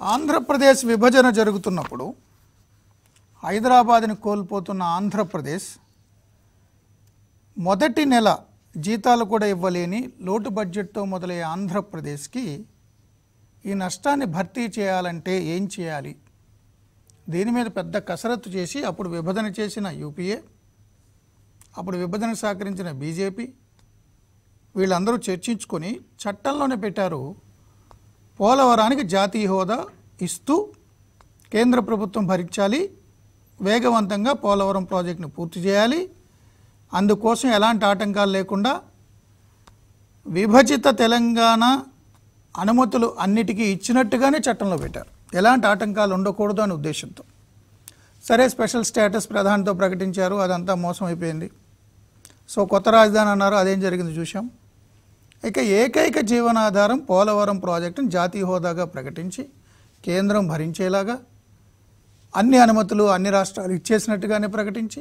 ఆంధ్రప్రదేశ్ విభజన జరుగుతున్నప్పుడు హైదరాబాద్ని కోల్పోతున్న ఆంధ్రప్రదేశ్ మొదటి నెల జీతాలు కూడా ఇవ్వలేని లోటు బడ్జెట్తో మొదలయ్యే ఆంధ్రప్రదేశ్కి ఈ నష్టాన్ని భర్తీ చేయాలంటే ఏం చేయాలి? దీని మీద పెద్ద కసరత్తు చేసి అప్పుడు విభజన చేసిన యూపీఏ అప్పుడు విభజన సహకరించిన బీజేపీ వీళ్ళందరూ చర్చించుకొని చట్టంలోనే పెట్టారు పోలవరానికి జాతీయ హోదా ఇస్తూ కేంద్ర ప్రభుత్వం భరించాలి వేగవంతంగా పోలవరం ప్రాజెక్టును పూర్తి చేయాలి. అందుకోసం ఎలాంటి ఆటంకాలు లేకుండా విభజిత తెలంగాణ అనుమతులు అన్నిటికీ ఇచ్చినట్టుగానే చట్టంలో పెట్టారు. ఎలాంటి ఆటంకాలు ఉండకూడదు అనే ఉద్దేశంతో. సరే స్పెషల్ స్టేటస్ ప్రధానితో ప్రకటించారు. అదంతా మోసం అయిపోయింది. సో కొత్త రాజధాని అన్నారు. అదేం జరిగింది చూసాం ఇక ఏకైక జీవనాధారం పోలవరం ప్రాజెక్టును జాతీయ హోదాగా ప్రకటించి కేంద్రం భరించేలాగా అన్ని అనుమతులు అన్ని రాష్ట్రాలు ఇచ్చేసినట్టుగానే ప్రకటించి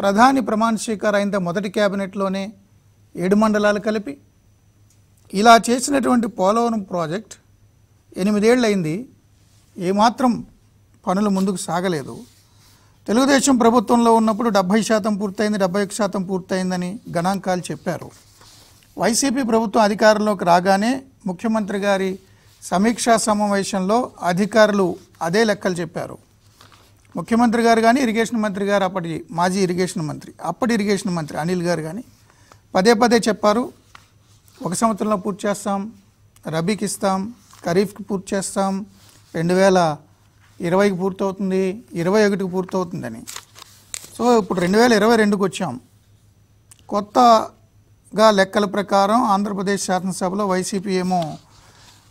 ప్రధాని ప్రమాణ స్వీకారం అయిన మొదటి క్యాబినెట్లోనే ఏడు మండలాలు కలిపి ఇలా చేసినటువంటి పోలవరం ప్రాజెక్ట్ ఎనిమిదేళ్ళు అయింది ఏమాత్రం పనులు ముందుకు సాగలేదు. తెలుగుదేశం ప్రభుత్వంలో ఉన్నప్పుడు డెబ్భై శాతం పూర్తయింది డెబ్బై ఒక శాతం పూర్తయిందని గణాంకాలు చెప్పారు. వైసీపీ ప్రభుత్వం అధికారంలోకి రాగానే ముఖ్యమంత్రి గారి సమీక్షా సమావేశంలో అధికారులు అదే లెక్కలు చెప్పారు. ముఖ్యమంత్రి గారు కానీ ఇరిగేషన్ మంత్రి గారు అప్పటి మాజీ ఇరిగేషన్ మంత్రి అప్పటి ఇరిగేషన్ మంత్రి అనిల్ గారు కానీ పదే పదే చెప్పారు. ఒక సంవత్సరంలో పూర్తి చేస్తాం రబీకి ఇస్తాం ఖరీఫ్కి పూర్తి చేస్తాం రెండు వేల ఇరవైకి పూర్తవుతుంది ఇరవై ఒకటికి పూర్తవుతుందని. సో ఇప్పుడు రెండు వేల ఇరవై రెండుకి వచ్చాం. కొత్త గా లెక్కల ప్రకారం ఆంధ్రప్రదేశ్ శాసనసభలో వైసీపీ ఏమో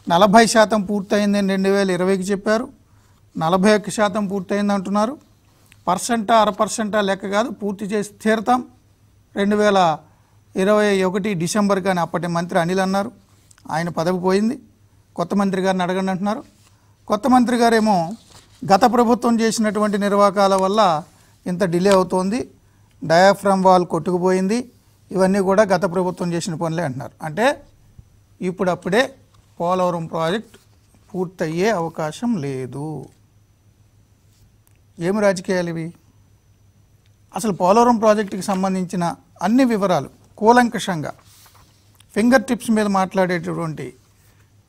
నలభై శాతం పూర్తయిందని రెండు వేల ఇరవైకి చెప్పారు. నలభై ఒక్క శాతం పూర్తయింది అంటున్నారు. పర్సెంటా అర పర్సెంటా లెక్క కాదు పూర్తి చేసి తీరుతాం. రెండు వేల ఇరవై ఒకటి డిసెంబర్ కానీ అప్పటి మంత్రి అనిల్ అన్నారు. ఆయన పదవి పోయింది. కొత్త మంత్రి గారిని అడగండి అంటున్నారు. కొత్త మంత్రి గారేమో గత ప్రభుత్వం చేసినటువంటి నిర్వాకాల వల్ల ఇంత డిలే అవుతోంది. డయాఫ్రమ్ వాల్ కొట్టుకుపోయింది. ఇవన్నీ కూడా గత ప్రభుత్వం చేసిన పనులే అంటున్నారు. అంటే ఇప్పుడప్పుడే పోలవరం ప్రాజెక్ట్ పూర్తయ్యే అవకాశం లేదు. ఏమి రాజకీయాలు ఇవి? అసలు పోలవరం ప్రాజెక్టుకి సంబంధించిన అన్ని వివరాలు కూలంకషంగా ఫింగర్ టిప్స్ మీద మాట్లాడేటటువంటి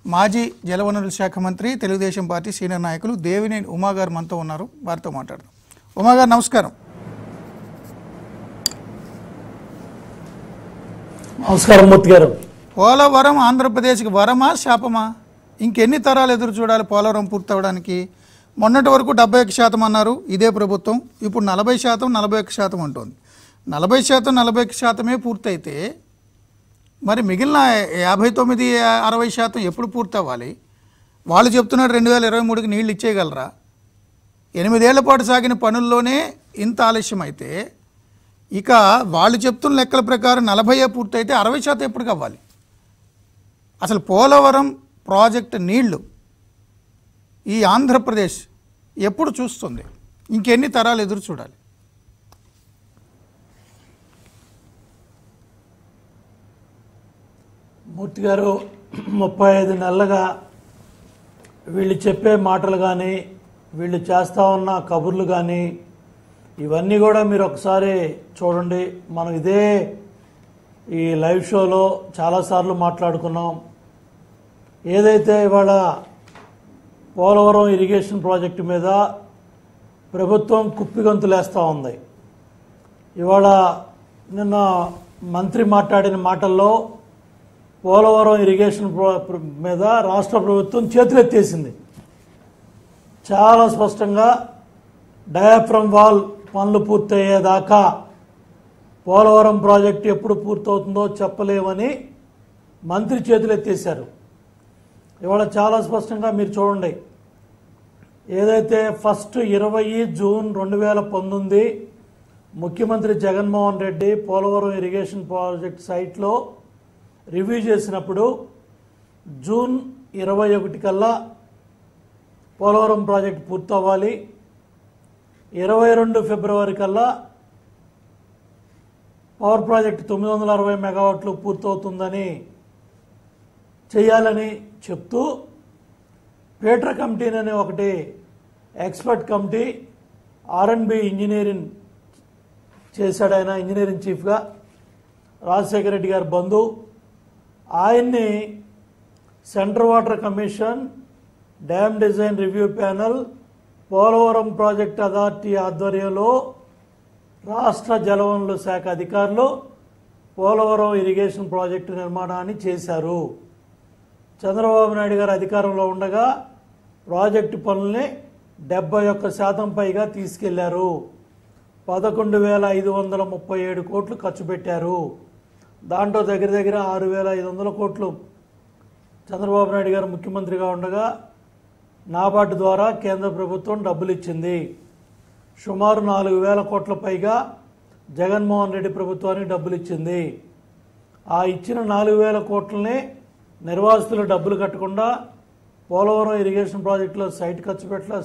మాజీ జలవనరుల శాఖ మంత్రి తెలుగుదేశం పార్టీ సీనియర్ నాయకులు దేవినేని ఉమాగారు మనతో ఉన్నారు. వారితో మాట్లాడదాం. ఉమాగారు నమస్కారం. నమస్కారం మూర్తి గారు. పోలవరం ఆంధ్రప్రదేశ్కి వరమా శాపమా? ఇంకెన్ని తరాలు ఎదురు చూడాలి పోలవరం పూర్తవడానికి? మొన్నటి వరకు డెబ్బై ఒక్క శాతం అన్నారు ఇదే ప్రభుత్వం. ఇప్పుడు నలభై శాతం నలభై ఒక్క శాతం అంటుంది. నలభై శాతం నలభై ఒక్క శాతమే పూర్తయితే మరి మిగిలిన యాభై తొమ్మిది అరవై శాతం ఎప్పుడు పూర్తి అవ్వాలి వాళ్ళు చెప్తున్నారు రెండు వేల ఇరవై మూడుకి నీళ్ళు ఇచ్చేయగలరా? ఎనిమిదేళ్ళ పాటు సాగిన పనుల్లోనే ఇంత ఆలస్యం అయితే ఇక వాళ్ళు చెప్తున్న లెక్కల ప్రకారం నలభై పూర్తయితే అరవై శాతం ఎప్పుడు కావాలి? అసలు పోలవరం ప్రాజెక్టు నీళ్ళు ఈ ఆంధ్రప్రదేశ్ ఎప్పుడు చూస్తుంది? ఇంకెన్ని తరాలు ఎదురు చూడాలి? మూర్తి గారు ముప్పై ఐదు నెలలుగా వీళ్ళు చెప్పే మాటలు కానీ వీళ్ళు చేస్తూ ఉన్న కబుర్లు కానీ ఇవన్నీ కూడా మీరు ఒకసారి చూడండి. మనం ఇదే ఈ లైవ్ షోలో చాలాసార్లు మాట్లాడుకున్నాం. ఏదైతే ఇవాళ పోలవరం ఇరిగేషన్ ప్రాజెక్టు మీద ప్రభుత్వం కుప్పిగంతులేస్తూ ఉంది. ఇవాళ నిన్న మంత్రి మాట్లాడిన మాటల్లో పోలవరం ఇరిగేషన్ మీద రాష్ట్ర ప్రభుత్వం చేతులెత్తేసింది. చాలా స్పష్టంగా డయాఫ్రమ్ వాల్ పనులు పూర్తయ్యేదాకా పోలవరం ప్రాజెక్టు ఎప్పుడు పూర్తవుతుందో చెప్పలేమని మంత్రి చేతులు ఎత్తేశారు. ఇవాళ చాలా స్పష్టంగా మీరు చూడండి. ఏదైతే ఫస్ట్ ఇరవై జూన్ రెండు వేల పంతొమ్మిది ముఖ్యమంత్రి జగన్మోహన్ రెడ్డి పోలవరం ఇరిగేషన్ ప్రాజెక్ట్ సైట్లో రివ్యూ చేసినప్పుడు జూన్ ఇరవై ఒకటి కల్లా పోలవరం ప్రాజెక్ట్ పూర్తవ్వాలి. ఇరవై రెండు ఫిబ్రవరి కల్లా పవర్ ప్రాజెక్ట్ తొమ్మిది వందల అరవై మెగావాట్లు పూర్తవుతుందని చేయాలని చెప్తూ పీటర్ కమిటీ అనే ఒకటి ఎక్స్పర్ట్ కమిటీ ఆర్ఎండ్బి ఇంజనీరింగ్ చేశాడు ఆయన ఇంజనీరింగ్ చీఫ్గా. రాజశేఖర రెడ్డి గారి బంధువు ఆయన్ని central water commission dam design review panel Polavaram project authority ఆధ్వర్యంలో రాష్ట్ర జలవనరుల శాఖ అధికారులు పోలవరం ఇరిగేషన్ ప్రాజెక్టు నిర్మాణాన్ని చేశారు. చంద్రబాబు నాయుడు గారు అధికారంలో ఉండగా ప్రాజెక్టు పనుల్ని డెబ్బై ఒక్క శాతం పైగా తీసుకెళ్ళారు. పదకొండు వేల ఐదు వందల ముప్పై ఏడు కోట్లు ఖర్చు పెట్టారు. దాంట్లో దగ్గర దగ్గర ఆరు వేల ఐదు వందల కోట్లు చంద్రబాబు నాయుడు గారు ముఖ్యమంత్రిగా ఉండగా నాబార్డు ద్వారా కేంద్ర ప్రభుత్వం డబ్బులు ఇచ్చింది సుమారు నాలుగు వేల కోట్ల పైగా జగన్మోహన్ రెడ్డి ప్రభుత్వానికి డబ్బులు ఇచ్చింది ఆ ఇచ్చిన నాలుగు వేల కోట్లని నిర్వాసితులు డబ్బులు కట్టకుండా పోలవరం ఇరిగేషన్ ప్రాజెక్టులో సైట్ ఖర్చు పెట్ట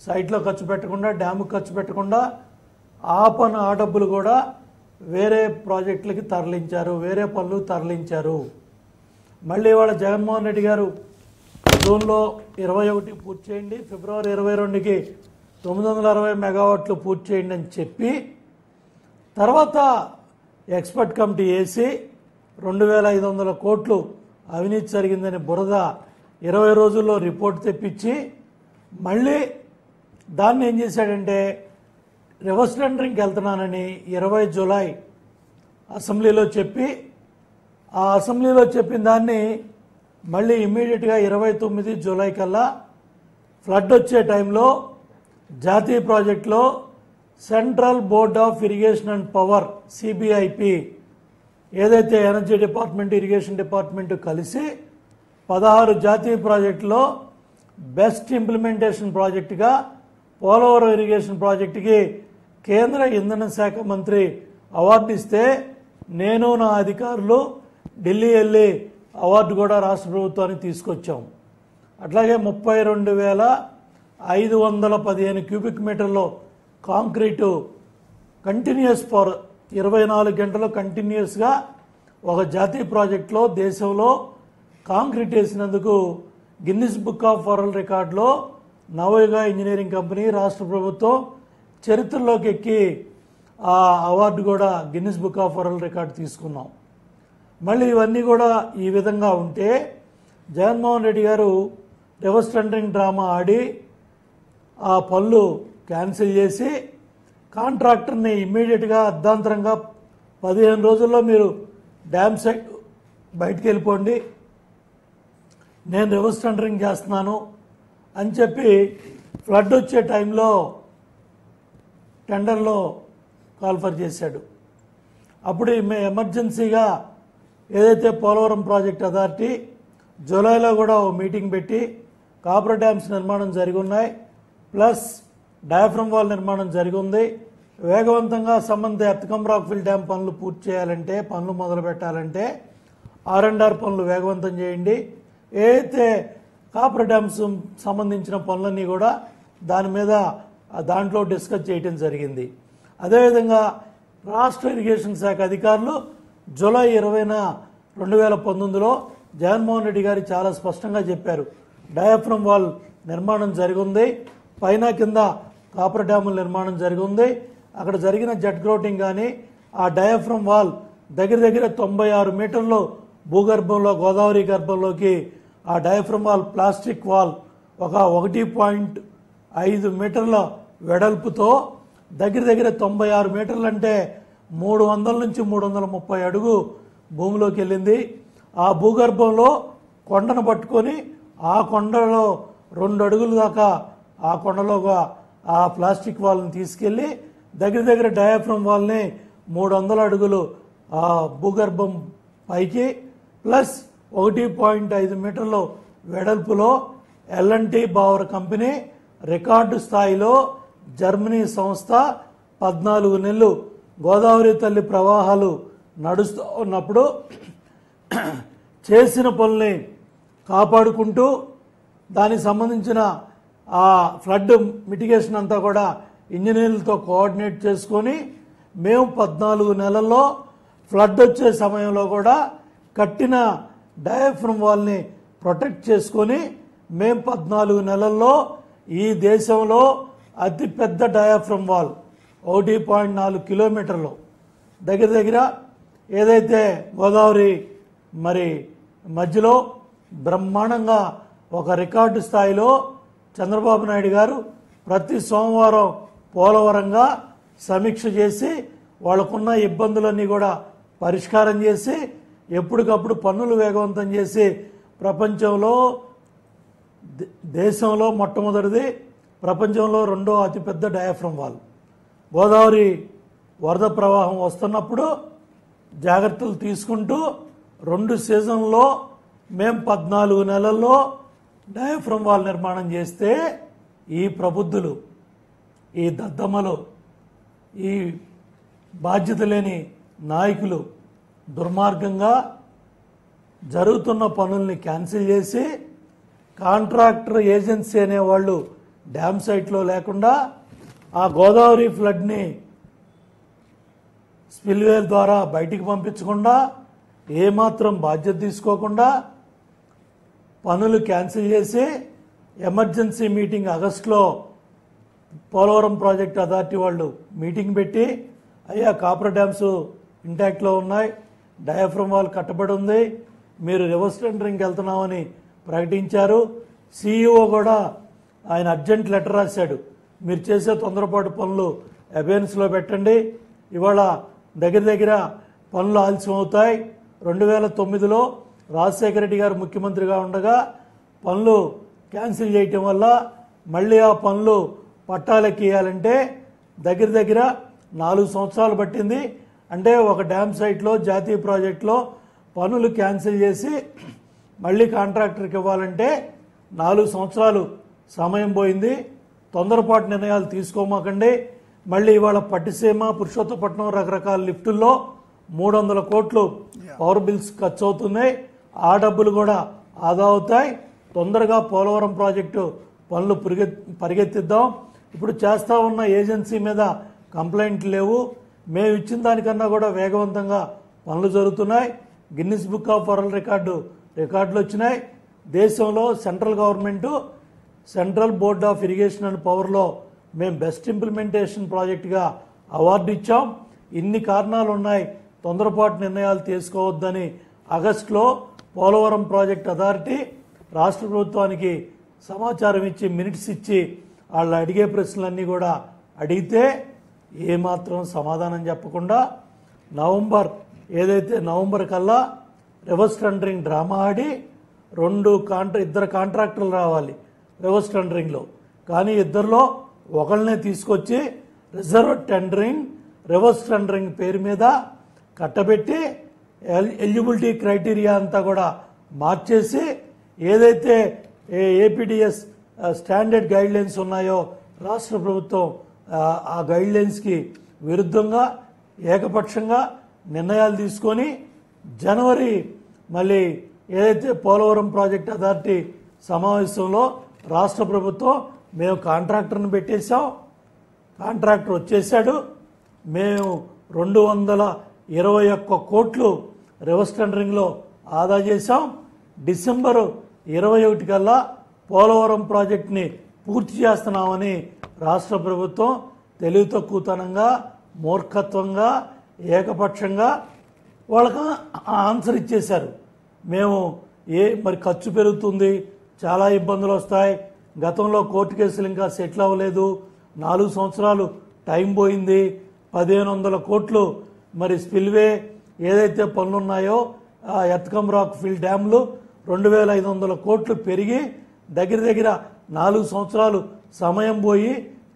సైట్లో ఖర్చు పెట్టకుండా డ్యాము ఖర్చు పెట్టకుండా ఆ పను ఆ డబ్బులు కూడా వేరే ప్రాజెక్టులకి తరలించారు వేరే పనులు తరలించారు. మళ్ళీ వాళ్ళ జగన్మోహన్ రెడ్డి గారు జూన్లో ఇరవై ఒకటి పూర్తి చేయండి ఫిబ్రవరి ఇరవై రెండుకి తొమ్మిది వందల అరవై మెగావాట్లు పూర్తి చేయండి అని చెప్పి తర్వాత ఎక్స్పర్ట్ కమిటీ వేసి రెండు వేల ఐదు వందల కోట్లు అవినీతి జరిగిందని బురద ఇరవై రోజుల్లో రిపోర్ట్ తెప్పించి మళ్ళీ దాన్ని ఏం చేశాడంటే రివర్స్ టెండరింగ్కి వెళ్తున్నానని ఇరవై జూలై అసెంబ్లీలో చెప్పి ఆ అసెంబ్లీలో చెప్పిన దాన్ని మళ్ళీ ఇమ్మీడియట్గా ఇరవై తొమ్మిది జూలై కల్లా ఫ్లడ్ వచ్చే టైంలో జాతీయ ప్రాజెక్టులో central board of irrigation and power CBIP ఏదైతే ఎనర్జీ డిపార్ట్మెంట్ ఇరిగేషన్ డిపార్ట్మెంట్ కలిసి పదహారు జాతీయ ప్రాజెక్టులో బెస్ట్ ఇంప్లిమెంటేషన్ ప్రాజెక్టుగా పోలవరం ఇరిగేషన్ ప్రాజెక్టుకి కేంద్ర ఇంధన శాఖ మంత్రి అవార్డు ఇస్తే నేను నా అధికారులు ఢిల్లీ వెళ్ళి అవార్డు కూడా రాష్ట్ర ప్రభుత్వానికి తీసుకొచ్చాం. అట్లాగే ముప్పై రెండు వేల ఐదు వందల పదిహేను క్యూబిక్ మీటర్లో కాంక్రీటు కంటిన్యూస్ ఫర్ ఇరవై నాలుగు గంటలు కంటిన్యూస్గా ఒక జాతీయ ప్రాజెక్టులో దేశంలో కాంక్రీట్ వేసినందుకు గిన్నిస్ బుక్ ఆఫ్ వరల్డ్ రికార్డులో నవయుగ ఇంజనీరింగ్ కంపెనీ రాష్ట్ర ప్రభుత్వం చరిత్రలోకి ఎక్కి ఆ అవార్డు కూడా Guinness book of world record తీసుకున్నాం. మళ్ళీ ఇవన్నీ కూడా ఈ విధంగా ఉంటే జగన్మోహన్ రెడ్డి గారు రివర్స్ టెండరింగ్ డ్రామా ఆడి ఆ పనులు క్యాన్సిల్ చేసి కాంట్రాక్టర్ని ఇమ్మీడియట్గా అర్ధాంతరంగా పదిహేను రోజుల్లో మీరు డ్యామ్ సైట్ బయటికి వెళ్ళిపోండి. నేను రివర్స్ టెండరింగ్ చేస్తున్నాను అని చెప్పి ఫ్లడ్ వచ్చే టైంలో టెండర్లో కాల్ఫర్ చేశాడు. అప్పుడు ఎమర్జెన్సీగా ఏదైతే పోలవరం ప్రాజెక్ట్ అథారిటీ జూలైలో కూడా ఓ మీటింగ్ పెట్టి కాపర్ డ్యామ్స్ నిర్మాణం జరిగి ఉన్నాయి ప్లస్ డయాఫ్రమ్ వాల్ నిర్మాణం జరిగి ఉంది వేగవంతంగా సంబంధిత ఎత్తకం రాక్ఫిల్ డ్యామ్ పనులు పూర్తి చేయాలంటే పనులు మొదలు పెట్టాలంటే ఆర్ అండ్ ఆర్ పనులు వేగవంతం చేయండి. ఏదైతే కాపర్ డ్యామ్స్ సంబంధించిన పనులన్నీ కూడా దాని మీద దాంట్లో డిస్కస్ చేయటం జరిగింది. అదేవిధంగా రాష్ట్ర ఇరిగేషన్ శాఖ అధికారులు జూలై ఇరవైన రెండు వేల పంతొమ్మిదిలో జగన్మోహన్ రెడ్డి గారు చాలా స్పష్టంగా చెప్పారు. డయాఫ్రమ్ వాల్ నిర్మాణం జరిగింది. పైన కింద కాపర్ డ్యాముల నిర్మాణం జరిగింది. అక్కడ జరిగిన జెట్ గ్రౌటింగ్ కానీ ఆ డయాఫ్రమ్ వాల్ దగ్గర దగ్గర తొంభై ఆరు మీటర్లు భూగర్భంలో గోదావరి గర్భంలోకి ఆ డయాఫ్రమ్ వాల్ ప్లాస్టిక్ వాల్ ఒక ఒకటి పాయింట్ ఐదు మీటర్ల వెడల్పుతో దగ్గర దగ్గర తొంభై ఆరు మీటర్లు అంటే మూడు వందల నుంచి మూడు వందల ముప్పై అడుగు భూమిలోకి వెళ్ళింది. ఆ భూగర్భంలో కొండను పట్టుకొని ఆ కొండలో రెండు అడుగుల దాకా ఆ కొండలోగా ఆ ప్లాస్టిక్ వాల్ని తీసుకెళ్ళి దగ్గర దగ్గర డయాఫ్రమ్ వాల్ని మూడు వందల అడుగులు ఆ భూగర్భం పైకి ప్లస్ ఒకటి పాయింట్ ఐదు మీటర్లు వెడల్పులో ఎల్ఎన్టీ బావర్ కంపెనీ రికార్డు స్థాయిలో జర్మనీ సంస్థ పద్నాలుగు నెలలు గోదావరి తల్లి ప్రవాహాలు నడుస్తూ ఉన్నప్పుడు చేసిన పనుల్ని కాపాడుకుంటూ దానికి సంబంధించిన ఆ ఫ్లడ్ మిటిగేషన్ అంతా కూడా ఇంజనీర్లతో కోఆర్డినేట్ చేసుకొని మేము పద్నాలుగు నెలల్లో ఫ్లడ్ వచ్చే సమయంలో కూడా కట్టిన డయాఫ్రమ్ వాల్ని ప్రొటెక్ట్ చేసుకొని మేం పద్నాలుగు నెలల్లో ఈ దేశంలో అతిపెద్ద డయాఫ్రమ్ వాల్. ఒకటి పాయింట్ నాలుగు కిలోమీటర్లు. దగ్గర దగ్గర ఏదైతే గోదావరి మరి మధ్యలో బ్రహ్మాండంగా ఒక రికార్డు స్థాయిలో చంద్రబాబు నాయుడు గారు ప్రతి సోమవారం పోలవరంగా సమీక్ష చేసి వాళ్ళకున్న ఇబ్బందులన్నీ కూడా పరిష్కారం చేసి ఎప్పటికప్పుడు పన్నులు వేగవంతం చేసి ప్రపంచంలో దేశంలో మొట్టమొదటిది ప్రపంచంలో రెండో అతిపెద్ద డయాఫ్రమ్ వాల్. గోదావరి వరద ప్రవాహం వస్తున్నప్పుడు జాగ్రత్తలు తీసుకుంటూ రెండు సీజన్లో మేం పద్నాలుగు నెలల్లో డయాఫ్రమ్ వాల్ నిర్మాణం చేస్తే ఈ ప్రబుద్ధులు ఈ దద్దమ్మలు ఈ బాధ్యత లేని నాయకులు దుర్మార్గంగా జరుగుతున్న పనుల్ని క్యాన్సిల్ చేసి కాంట్రాక్టర్ ఏజెన్సీ అనేవాళ్ళు డ్యామ్ సైట్లో లేకుండా ఆ గోదావరి ఫ్లడ్ని స్పిల్వేల్ ద్వారా బయటికి పంపించకుండా ఏమాత్రం బాధ్యత తీసుకోకుండా పనులు క్యాన్సిల్ చేసి ఎమర్జెన్సీ మీటింగ్ ఆగస్టులో పోలవరం ప్రాజెక్ట్ అథారిటీ వాళ్ళు మీటింగ్ పెట్టి అయ్యా కాపర్ డ్యామ్స్ ఇంటాక్ట్లో ఉన్నాయి డయాఫ్రమ్ వాల్ కట్టబడి ఉంది మీరు రివర్స్ టెండరింగ్కి వెళ్తున్నామని ప్రకటించారు. సీఈఓ కూడా ఆయన అర్జెంట్ లెటర్ రాశాడు. మీరు చేసే తొందరపాటు పనులు అబేన్స్లో పెట్టండి. ఇవాళ దగ్గర దగ్గర పనులు ఆలస్యం అవుతాయి. రెండు వేల తొమ్మిదిలో రాజశేఖర రెడ్డి గారు ముఖ్యమంత్రిగా ఉండగా పనులు క్యాన్సిల్ చేయటం వల్ల మళ్ళీ ఆ పనులు పట్టాలెక్కియాలంటే దగ్గర దగ్గర నాలుగు సంవత్సరాలు పట్టింది. అంటే ఒక డ్యామ్ సైట్లో జాతీయ ప్రాజెక్టులో పనులు క్యాన్సిల్ చేసి మళ్ళీ కాంట్రాక్టర్కి ఇవ్వాలంటే నాలుగు సంవత్సరాలు సమయం పోయింది. తొందరపాటు నిర్ణయాలు తీసుకోమాకండి. మళ్ళీ ఇవాళ పట్టిసీమ పురుషోత్తపట్నం రకరకాల లిఫ్టుల్లో మూడు వందల కోట్లు పవర్ బిల్స్ ఖర్చు అవుతున్నాయి ఆ డబ్బులు కూడా ఆదా అవుతాయి. తొందరగా పోలవరం ప్రాజెక్టు పనులు పరిగె పరిగెత్తిద్దాం. ఇప్పుడు చేస్తా ఉన్న ఏజెన్సీ మీద కంప్లైంట్లు లేవు. మేము ఇచ్చిన దానికన్నా కూడా వేగవంతంగా పనులు జరుగుతున్నాయి. Guinness book of world record రికార్డులు వచ్చినాయి. దేశంలో central government central board of irrigation and పవర్లో మేము బెస్ట్ ఇంప్లిమెంటేషన్ ప్రాజెక్టుగా అవార్డు ఇచ్చాం. ఇన్ని కారణాలు ఉన్నాయి తొందరపాటు నిర్ణయాలు తీసుకోవద్దని ఆగస్టులో పోలవరం ప్రాజెక్ట్ అథారిటీ రాష్ట్ర ప్రభుత్వానికి సమాచారం ఇచ్చి మినిట్స్ ఇచ్చి వాళ్ళు అడిగే ప్రశ్నలన్నీ కూడా అడిగితే ఏమాత్రం సమాధానం చెప్పకుండా నవంబర్ ఏదైతే నవంబర్ కల్లా రివర్స్ టెండరింగ్ డ్రామా ఆడి రెండు కాంట్రా ఇద్దరు కాంట్రాక్టర్లు రావాలి. రివర్స్ టెండరింగ్లో కానీ ఇద్దరిలో ఒకళ్ళనే తీసుకొచ్చి రిజర్వ్ టెండరింగ్ రివర్స్ టెండరింగ్ పేరు మీద కట్టబెట్టి ఎల్- ఎలిజిబిలిటీ క్రైటీరియా అంతా కూడా మార్చేసి ఏదైతే ఏపీడిఎస్ స్టాండర్డ్ గైడ్లైన్స్ ఉన్నాయో రాష్ట్ర ప్రభుత్వం ఆ, గైడ్లైన్స్కి విరుద్ధంగా ఏకపక్షంగా నిర్ణయాలు తీసుకొని జనవరి మళ్ళీ ఏదైతే పోలవరం ప్రాజెక్ట్ అథారిటీ సమావేశంలో రాష్ట్ర ప్రభుత్వం మేము కాంట్రాక్టర్ని పెట్టేశాం. కాంట్రాక్టర్ వచ్చేసాడు మేము రెండు వందల ఇరవై ఒక్క కోట్లు రివర్స్ టెండరింగ్లో ఆదా చేశాం. డిసెంబరు ఇరవై ఒకటి కల్లా పోలవరం ప్రాజెక్టుని పూర్తి చేస్తున్నామని రాష్ట్ర ప్రభుత్వం తెలివి తక్కువతనంగా మూర్ఖత్వంగా ఏకపక్షంగా వాళ్ళకు ఆ ఆన్సర్ ఇచ్చేశారు. మేము ఏ మరి ఖర్చు పెరుగుతుంది? చాలా ఇబ్బందులు వస్తాయి. గతంలో కోర్టు కేసులు ఇంకా సెటిల్ అవ్వలేదు. నాలుగు సంవత్సరాలు టైం పోయింది. పదిహేను వందల కోట్లు మరి స్పిల్వే ఏదైతే పనులు ఉన్నాయో ఆ ఎత్కమ్ రాక్ ఫిల్ డ్యామ్లు రెండు వేల ఐదు వందల కోట్లు పెరిగి దగ్గర దగ్గర నాలుగు సంవత్సరాలు సమయం పోయి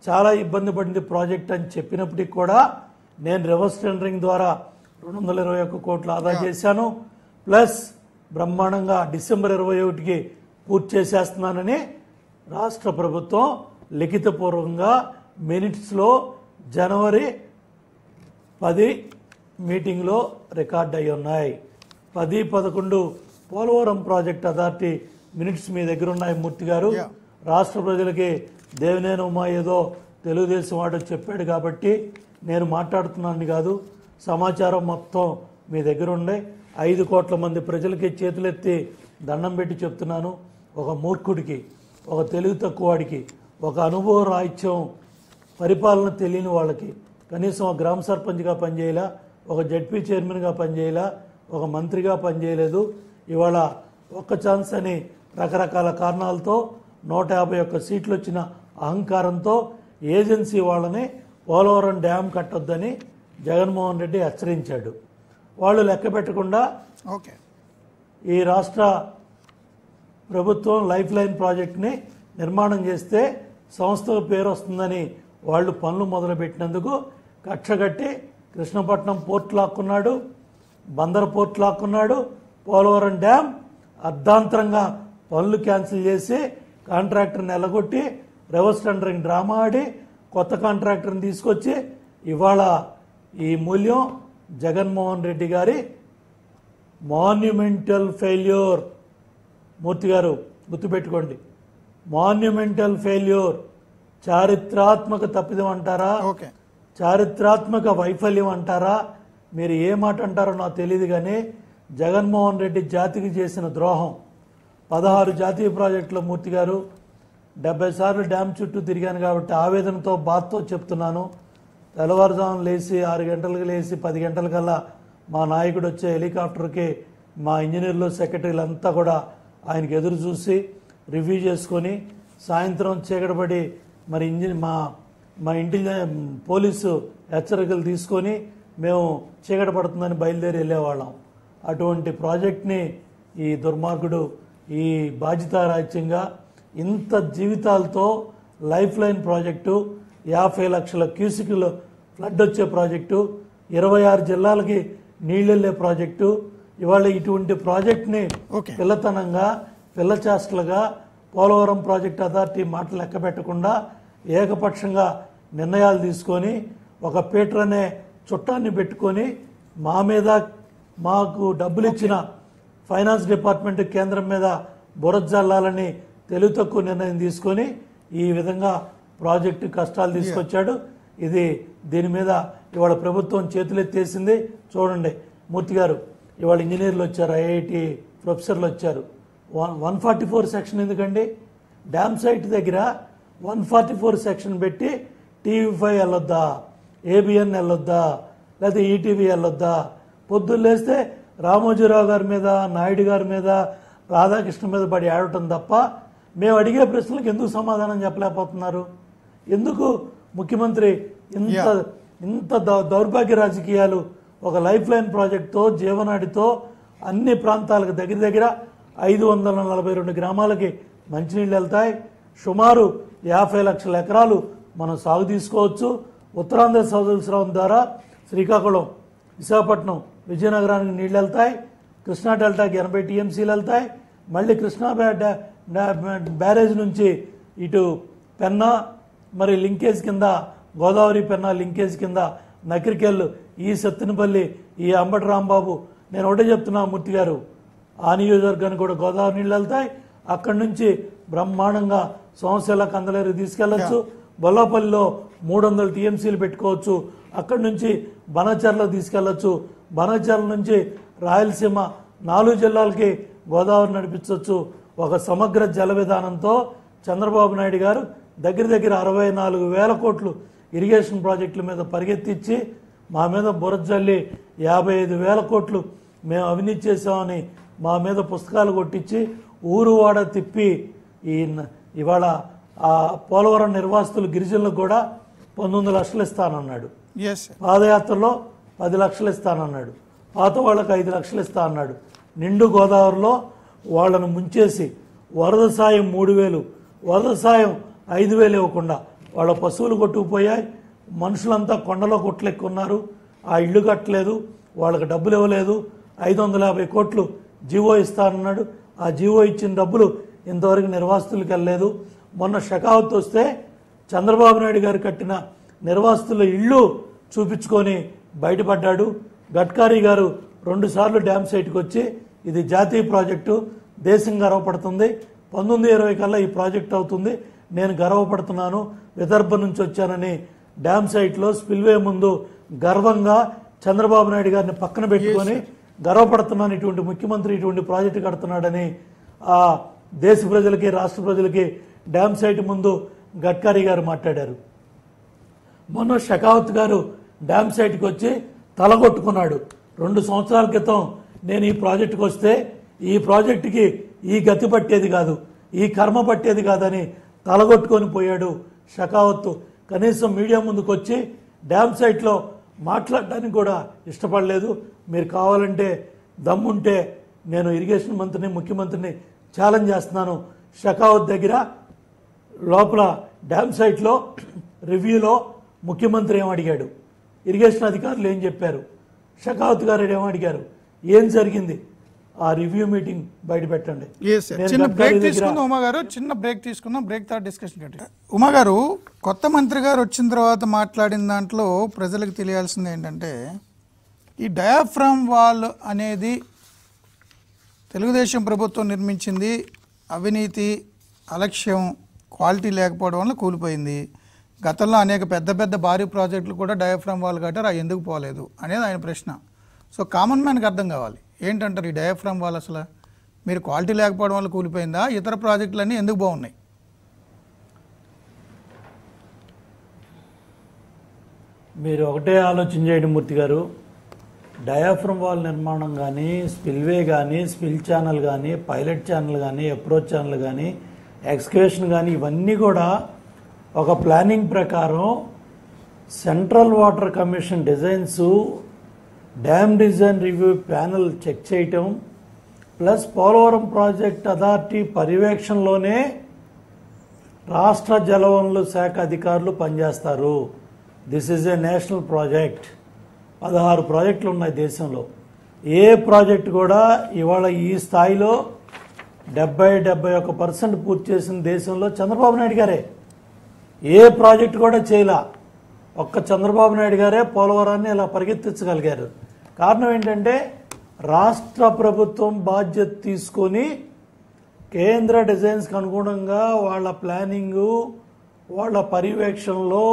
చాలా ఇబ్బంది పడింది ప్రాజెక్ట్ అని చెప్పినప్పటికి కూడా నేను రివర్స్ టెండరింగ్ ద్వారా రెండు వందల ఇరవై ఒక్క కోట్లు ఆదా చేశాను. ప్లస్ బ్రహ్మాండంగా డిసెంబర్ ఇరవై ఒకటికి పూర్తి చేసేస్తున్నానని రాష్ట్ర ప్రభుత్వం లిఖితపూర్వకంగా మినిట్స్లో జనవరి పది మీటింగ్లో రికార్డ్ అయి ఉన్నాయి. పది పదకొండు పోలవరం ప్రాజెక్ట్ అథారిటీ మినిట్స్ మీ దగ్గర ఉన్నాయి మూర్తి గారు. రాష్ట్ర ప్రజలకి దేవినేని ఉమా ఏదో తెలుగుదేశం వాడు చెప్పాడు కాబట్టి నేను మాట్లాడుతున్నాను కాదు సమాచారం మొత్తం మీ దగ్గర ఉండే. ఐదు కోట్ల మంది ప్రజలకి చేతులెత్తి దండం పెట్టి చెప్తున్నాను. ఒక మూర్ఖుడికి ఒక తెలివి తక్కువవాడికి ఒక అనుభవ రాహిత్యం పరిపాలన తెలియని వాళ్ళకి కనీసం ఒక గ్రామ సర్పంచ్గా పనిచేయలా ఒక జడ్పీ చైర్మన్గా పనిచేయలా ఒక మంత్రిగా పనిచేయలేదు. ఇవాళ ఒక్క ఛాన్స్ అని రకరకాల కారణాలతో నూట యాభై ఒక్క సీట్లు వచ్చిన అహంకారంతో ఏజెన్సీ వాళ్ళని పోలవరం డ్యామ్ కట్టొద్దని జగన్మోహన్ రెడ్డి హెచ్చరించాడు. వాళ్ళు లెక్క పెట్టకుండా ఓకే. ఈ రాష్ట్ర ప్రభుత్వం లైఫ్ లైన్ ప్రాజెక్ట్ని నిర్మాణం చేస్తే సంస్థకు పేరు వస్తుందని వాళ్ళు పనులు మొదలుపెట్టినందుకు కక్షగట్టి కృష్ణపట్నం పోర్ట్ లాక్కున్నాడు బందర్ పోర్ట్ లాక్కున్నాడు పోలవరం డ్యామ్ అర్ధాంతరంగా పనులు క్యాన్సిల్ చేసి కాంట్రాక్టర్ని ఎలగొట్టి రివర్స్ టెండరింగ్ డ్రామా ఆడి కొత్త కాంట్రాక్టర్ని తీసుకొచ్చి ఇవాళ ఈ మూల్యం జగన్మోహన్ రెడ్డి గారి మాన్యుమెంటల్ ఫెయిల్యూర్ మూర్తి గారు గుర్తుపెట్టుకోండి. మాన్యుమెంటల్ ఫెయిల్యూర్ చారిత్రాత్మక తప్పిదం అంటారా? ఓకే. చారిత్రాత్మక వైఫల్యం అంటారా? మీరు ఏ మాట అంటారో నాకు తెలియదు కానీ జగన్మోహన్ రెడ్డి జాతికి చేసిన ద్రోహం. పదహారు జాతీయ ప్రాజెక్టుల మూర్తి గారు డెబ్బై సార్లు డ్యామ్ చుట్టూ తిరిగాను కాబట్టి ఆవేదనతో బాధతో చెప్తున్నాను. తెల్లవారుజామున లేచి ఆరు గంటలకు లేచి పది గంటలకల్లా మా నాయకుడు వచ్చే హెలికాప్టర్కి మా ఇంజనీర్లు సెక్రటరీలు అంతా కూడా ఆయనకి ఎదురు చూసి రివ్యూ చేసుకొని సాయంత్రం చీకటపడి మరి ఇంజిన్ మా మా ఇంటి పోలీసు హెచ్చరికలు తీసుకొని మేము చీకట పడుతుందని బయలుదేరి వెళ్ళేవాళ్ళం. అటువంటి ప్రాజెక్ట్ని ఈ దుర్మార్గుడు ఈ బాధ్యతారాజ్యంగా ఇంత జీవితాలతో లైఫ్ లైన్ ప్రాజెక్టు యాభై లక్షల క్యూసిక్లు ఫ్లడ్ వచ్చే ప్రాజెక్టు ఇరవై ఆరు జిల్లాలకి నీళ్ళెళ్ళే ప్రాజెక్టు ఇవాళ ఇటువంటి ప్రాజెక్ట్ని. పిల్లతనంగా పిల్ల చేష్టలుగా పోలవరం ప్రాజెక్ట్ అథారిటీ మాటలు లెక్క పెట్టకుండా ఏకపక్షంగా నిర్ణయాలు తీసుకొని ఒక పీటర్ అనే చుట్టాన్ని పెట్టుకొని మా మీద మాకు డబ్బులు ఇచ్చిన ఫైనాన్స్ డిపార్ట్మెంట్ కేంద్రం మీద బురజల్లాలని తెలివి తక్కువ నిర్ణయం తీసుకొని ఈ విధంగా ప్రాజెక్టు కష్టాలు తీసుకొచ్చాడు. ఇది దీని మీద ఇవాళ ప్రభుత్వం చేతులెత్తేసింది. చూడండి. మూర్తి గారు ఇవాళ ఇంజనీర్లు వచ్చారు ఐఐటి ప్రొఫెసర్లు వచ్చారు. One one forty four section ఎందుకండి? డ్యామ్ సైట్ దగ్గర వన్ ఫార్టీ ఫోర్ సెక్షన్ పెట్టి టీవీ ఫైవ్ వెళ్ళొద్దా ఏబిఎన్ వెళ్ళొద్దా లేకపోతే ఈటీవీ వెళ్ళొద్దా? పొద్దున్న లేస్తే రామోజీరావు గారి మీద నాయుడు గారి మీద రాధాకృష్ణ మీద పడి ఆడటం తప్ప మేము అడిగే ప్రశ్నలకు ఎందుకు సమాధానం చెప్పలేకపోతున్నారు? ఎందుకు ముఖ్యమంత్రి ఇంత ఇంత దౌ- దౌర్భాగ్య రాజకీయాలు ఒక లైఫ్ లైన్ ప్రాజెక్ట్తో జీవనాడితో అన్ని ప్రాంతాలకు దగ్గర దగ్గర ఐదు వందల నలభై రెండు గ్రామాలకి మంచినీళ్ళు వెళ్తాయి. సుమారు యాభై లక్షల ఎకరాలు మనం సాగు తీసుకోవచ్చు. ఉత్తరాంధ్ర సౌదస్రావం ద్వారా శ్రీకాకుళం విశాఖపట్నం విజయనగరానికి నీళ్ళు వెళ్తాయి. కృష్ణా డెల్టాకి ఎనభై టీఎంసీలు వెళ్తాయి. మళ్ళీ కృష్ణా బ్యా- బ్యారేజ్ నుంచి ఇటు పెన్నా మరి లింకేజ్ కింద గోదావరి పెన్నా లింకేజ్ కింద నకిరికెళ్ళు ఈ సత్తెనపల్లి ఈ అంబటి రాంబాబు నేను ఒకటే చెప్తున్నా మూర్తి గారు ఆ నియోజకవర్గానికి కూడా గోదావరి నీళ్ళు వెళ్తాయి. అక్కడి నుంచి బ్రహ్మాండంగా సోమశిల కందలేరు తీసుకెళ్ళొచ్చు బొల్లాపల్లిలో మూడు వందల టీఎంసీలు పెట్టుకోవచ్చు. అక్కడి నుంచి బనచర్ల తీసుకెళ్ళొచ్చు బనచర్ల నుంచి రాయలసీమ నాలుగు జిల్లాలకి గోదావరి నడిపించవచ్చు ఒక సమగ్ర జల విధానంతో చంద్రబాబు నాయుడు గారు దగ్గర దగ్గర అరవై నాలుగు వేల కోట్లు ఇరిగేషన్ ప్రాజెక్టుల మీద పరిగెత్తిచ్చి మా మీద బురజల్లి యాభై ఐదు వేల కోట్లు మేము అవినీతి చేసామని మా మీద పుస్తకాలు కొట్టించి ఊరు వాడ తిప్పి ఈ ఇవాళ ఆ పోలవరం నిర్వాసితులు గిరిజనులకు కూడా పంతొమ్మిది లక్షలు ఇస్తానన్నాడు. పాదయాత్రలో పది లక్షలు ఇస్తానన్నాడు. పాత వాళ్ళకి ఐదు లక్షలు ఇస్తా అన్నాడు నిండు గోదావరిలో వాళ్ళను ముంచేసి వరద సాయం మూడు వేలు వరద సాయం ఐదు వేలు ఇవ్వకుండా వాళ్ళ పశువులు కొట్టుకుపోయాయి మనుషులంతా కొండలో కొట్లెక్కున్నారు. ఆ ఇల్లు కట్టలేదు. వాళ్ళకి డబ్బులు ఇవ్వలేదు. ఐదు వందల యాభై కోట్లు జీవో ఇస్తానన్నాడు. ఆ జీవో ఇచ్చిన డబ్బులు ఇంతవరకు నిర్వాసితులకు వెళ్ళలేదు. మొన్న షకావత్ వస్తే చంద్రబాబు నాయుడు గారు కట్టిన నిర్వాసితుల ఇళ్ళు చూపించుకొని బయటపడ్డాడు. గడ్కారీ గారు రెండుసార్లు డ్యామ్ సైట్కి వచ్చి ఇది జాతీయ ప్రాజెక్టు దేశం గర్వపడుతుంది. పంతొమ్మిది ఇరవై కల్లా ఈ ప్రాజెక్ట్ అవుతుంది. నేను గర్వపడుతున్నాను. విదర్భ నుంచి వచ్చానని డ్యామ్ సైట్లో స్పిల్వే ముందు గర్వంగా చంద్రబాబు నాయుడు గారిని పక్కన పెట్టుకొని గర్వపడుతున్నాను ఇటువంటి ముఖ్యమంత్రి ఇటువంటి ప్రాజెక్టు కడుతున్నాడని ఆ దేశ ప్రజలకి రాష్ట్ర ప్రజలకి డ్యామ్ సైట్ ముందు గడ్కరీ గారు మాట్లాడారు. మొన్న షకావత్ గారు డ్యామ్ సైట్కి వచ్చి తలగొట్టుకున్నాడు. రెండు సంవత్సరాల క్రితం నేను ఈ ప్రాజెక్టుకి వస్తే ఈ ప్రాజెక్టుకి ఈ గతి పట్టేది కాదు ఈ కర్మ పట్టేది కాదని తలగొట్టుకొని పోయాడు షకావత్ కనీసం మీడియా ముందుకు వచ్చి డ్యామ్ సైట్లో మాట్లాడడానికి కూడా ఇష్టపడలేదు. మీరు కావాలంటే దమ్ముంటే నేను ఇరిగేషన్ మంత్రిని ముఖ్యమంత్రిని ఛాలెంజ్ చేస్తున్నాను. షకావత్ దగ్గర లోపల డ్యామ్ సైట్లో రివ్యూలో ముఖ్యమంత్రి ఏమడిగాడు అడిగాడు? ఇరిగేషన్ అధికారులు ఏం చెప్పారు? షకావత్ గారు ఏమడిగారు అడిగారు? ఏం జరిగింది? ఆ రివ్యూ మీటింగ్ బయట పెట్టండి చిన్న బ్రేక్ తీసుకుందాం ఉమా గారు. చిన్న బ్రేక్ తీసుకుందాం బ్రేక్ తర్వాత డిస్కషన్ కట్టి. ఉమా గారు కొత్త మంత్రి గారు వచ్చిన తర్వాత మాట్లాడిన దాంట్లో ప్రజలకు తెలియాల్సింది ఏంటంటే ఈ డయాఫ్రామ్ వాల్ అనేది తెలుగుదేశం ప్రభుత్వం నిర్మించింది అవినీతి అలక్ష్యం క్వాలిటీ లేకపోవడం వల్ల కూలిపోయింది. గతంలో అనేక పెద్ద పెద్ద భారీ ప్రాజెక్టులు కూడా డయాఫ్రామ్ వాల్ కట్టారు అవి ఎందుకు పోలేదు అనేది ఆయన ప్రశ్న. సో కామన్ మ్యాన్కి అర్థం కావాలి. ఏంటంటారు ఈ డయాఫ్రామ్ వాల్ అసలు? మీరు క్వాలిటీ లేకపోవడం వల్ల కూలిపోయిందా? ఇతర ప్రాజెక్టులన్నీ ఎందుకు బాగున్నాయి? మీరు ఒకటే ఆలోచన చేయడం మూర్తి గారు. డయాఫ్రమ్ వాల్ నిర్మాణం కానీ స్పిల్వే కానీ స్పిల్ ఛానల్ కానీ పైలట్ ఛానల్ కానీ అప్రోచ్ ఛానల్ కానీ ఎక్స్కేషన్ కానీ ఇవన్నీ కూడా ఒక ప్లానింగ్ ప్రకారం central water commission designs dam design review panel check చేయటం ప్లస్ పోలవరం ప్రాజెక్ట్ అథారిటీ పర్యవేక్షణలోనే రాష్ట్ర జలవనరుల శాఖ అధికారులు పనిచేస్తారు. This is a national project పదహారు ప్రాజెక్టులు ఉన్నాయి దేశంలో. ఏ ప్రాజెక్ట్ కూడా ఇవాళ ఈ స్థాయిలో డెబ్బై డెబ్బై ఒక పర్సెంట్ పూర్తి చేసిన దేశంలో చంద్రబాబు నాయుడు గారే. ఏ ప్రాజెక్ట్ కూడా చేయలా. ఒక్క చంద్రబాబు నాయుడు గారే పోలవరాన్ని ఇలా పరిగెత్తించగలిగారు. కారణం ఏంటంటే రాష్ట్ర ప్రభుత్వం బాధ్యత తీసుకొని కేంద్ర డిజైన్స్కి అనుగుణంగా వాళ్ళ ప్లానింగు వాళ్ళ పర్యవేక్షణలో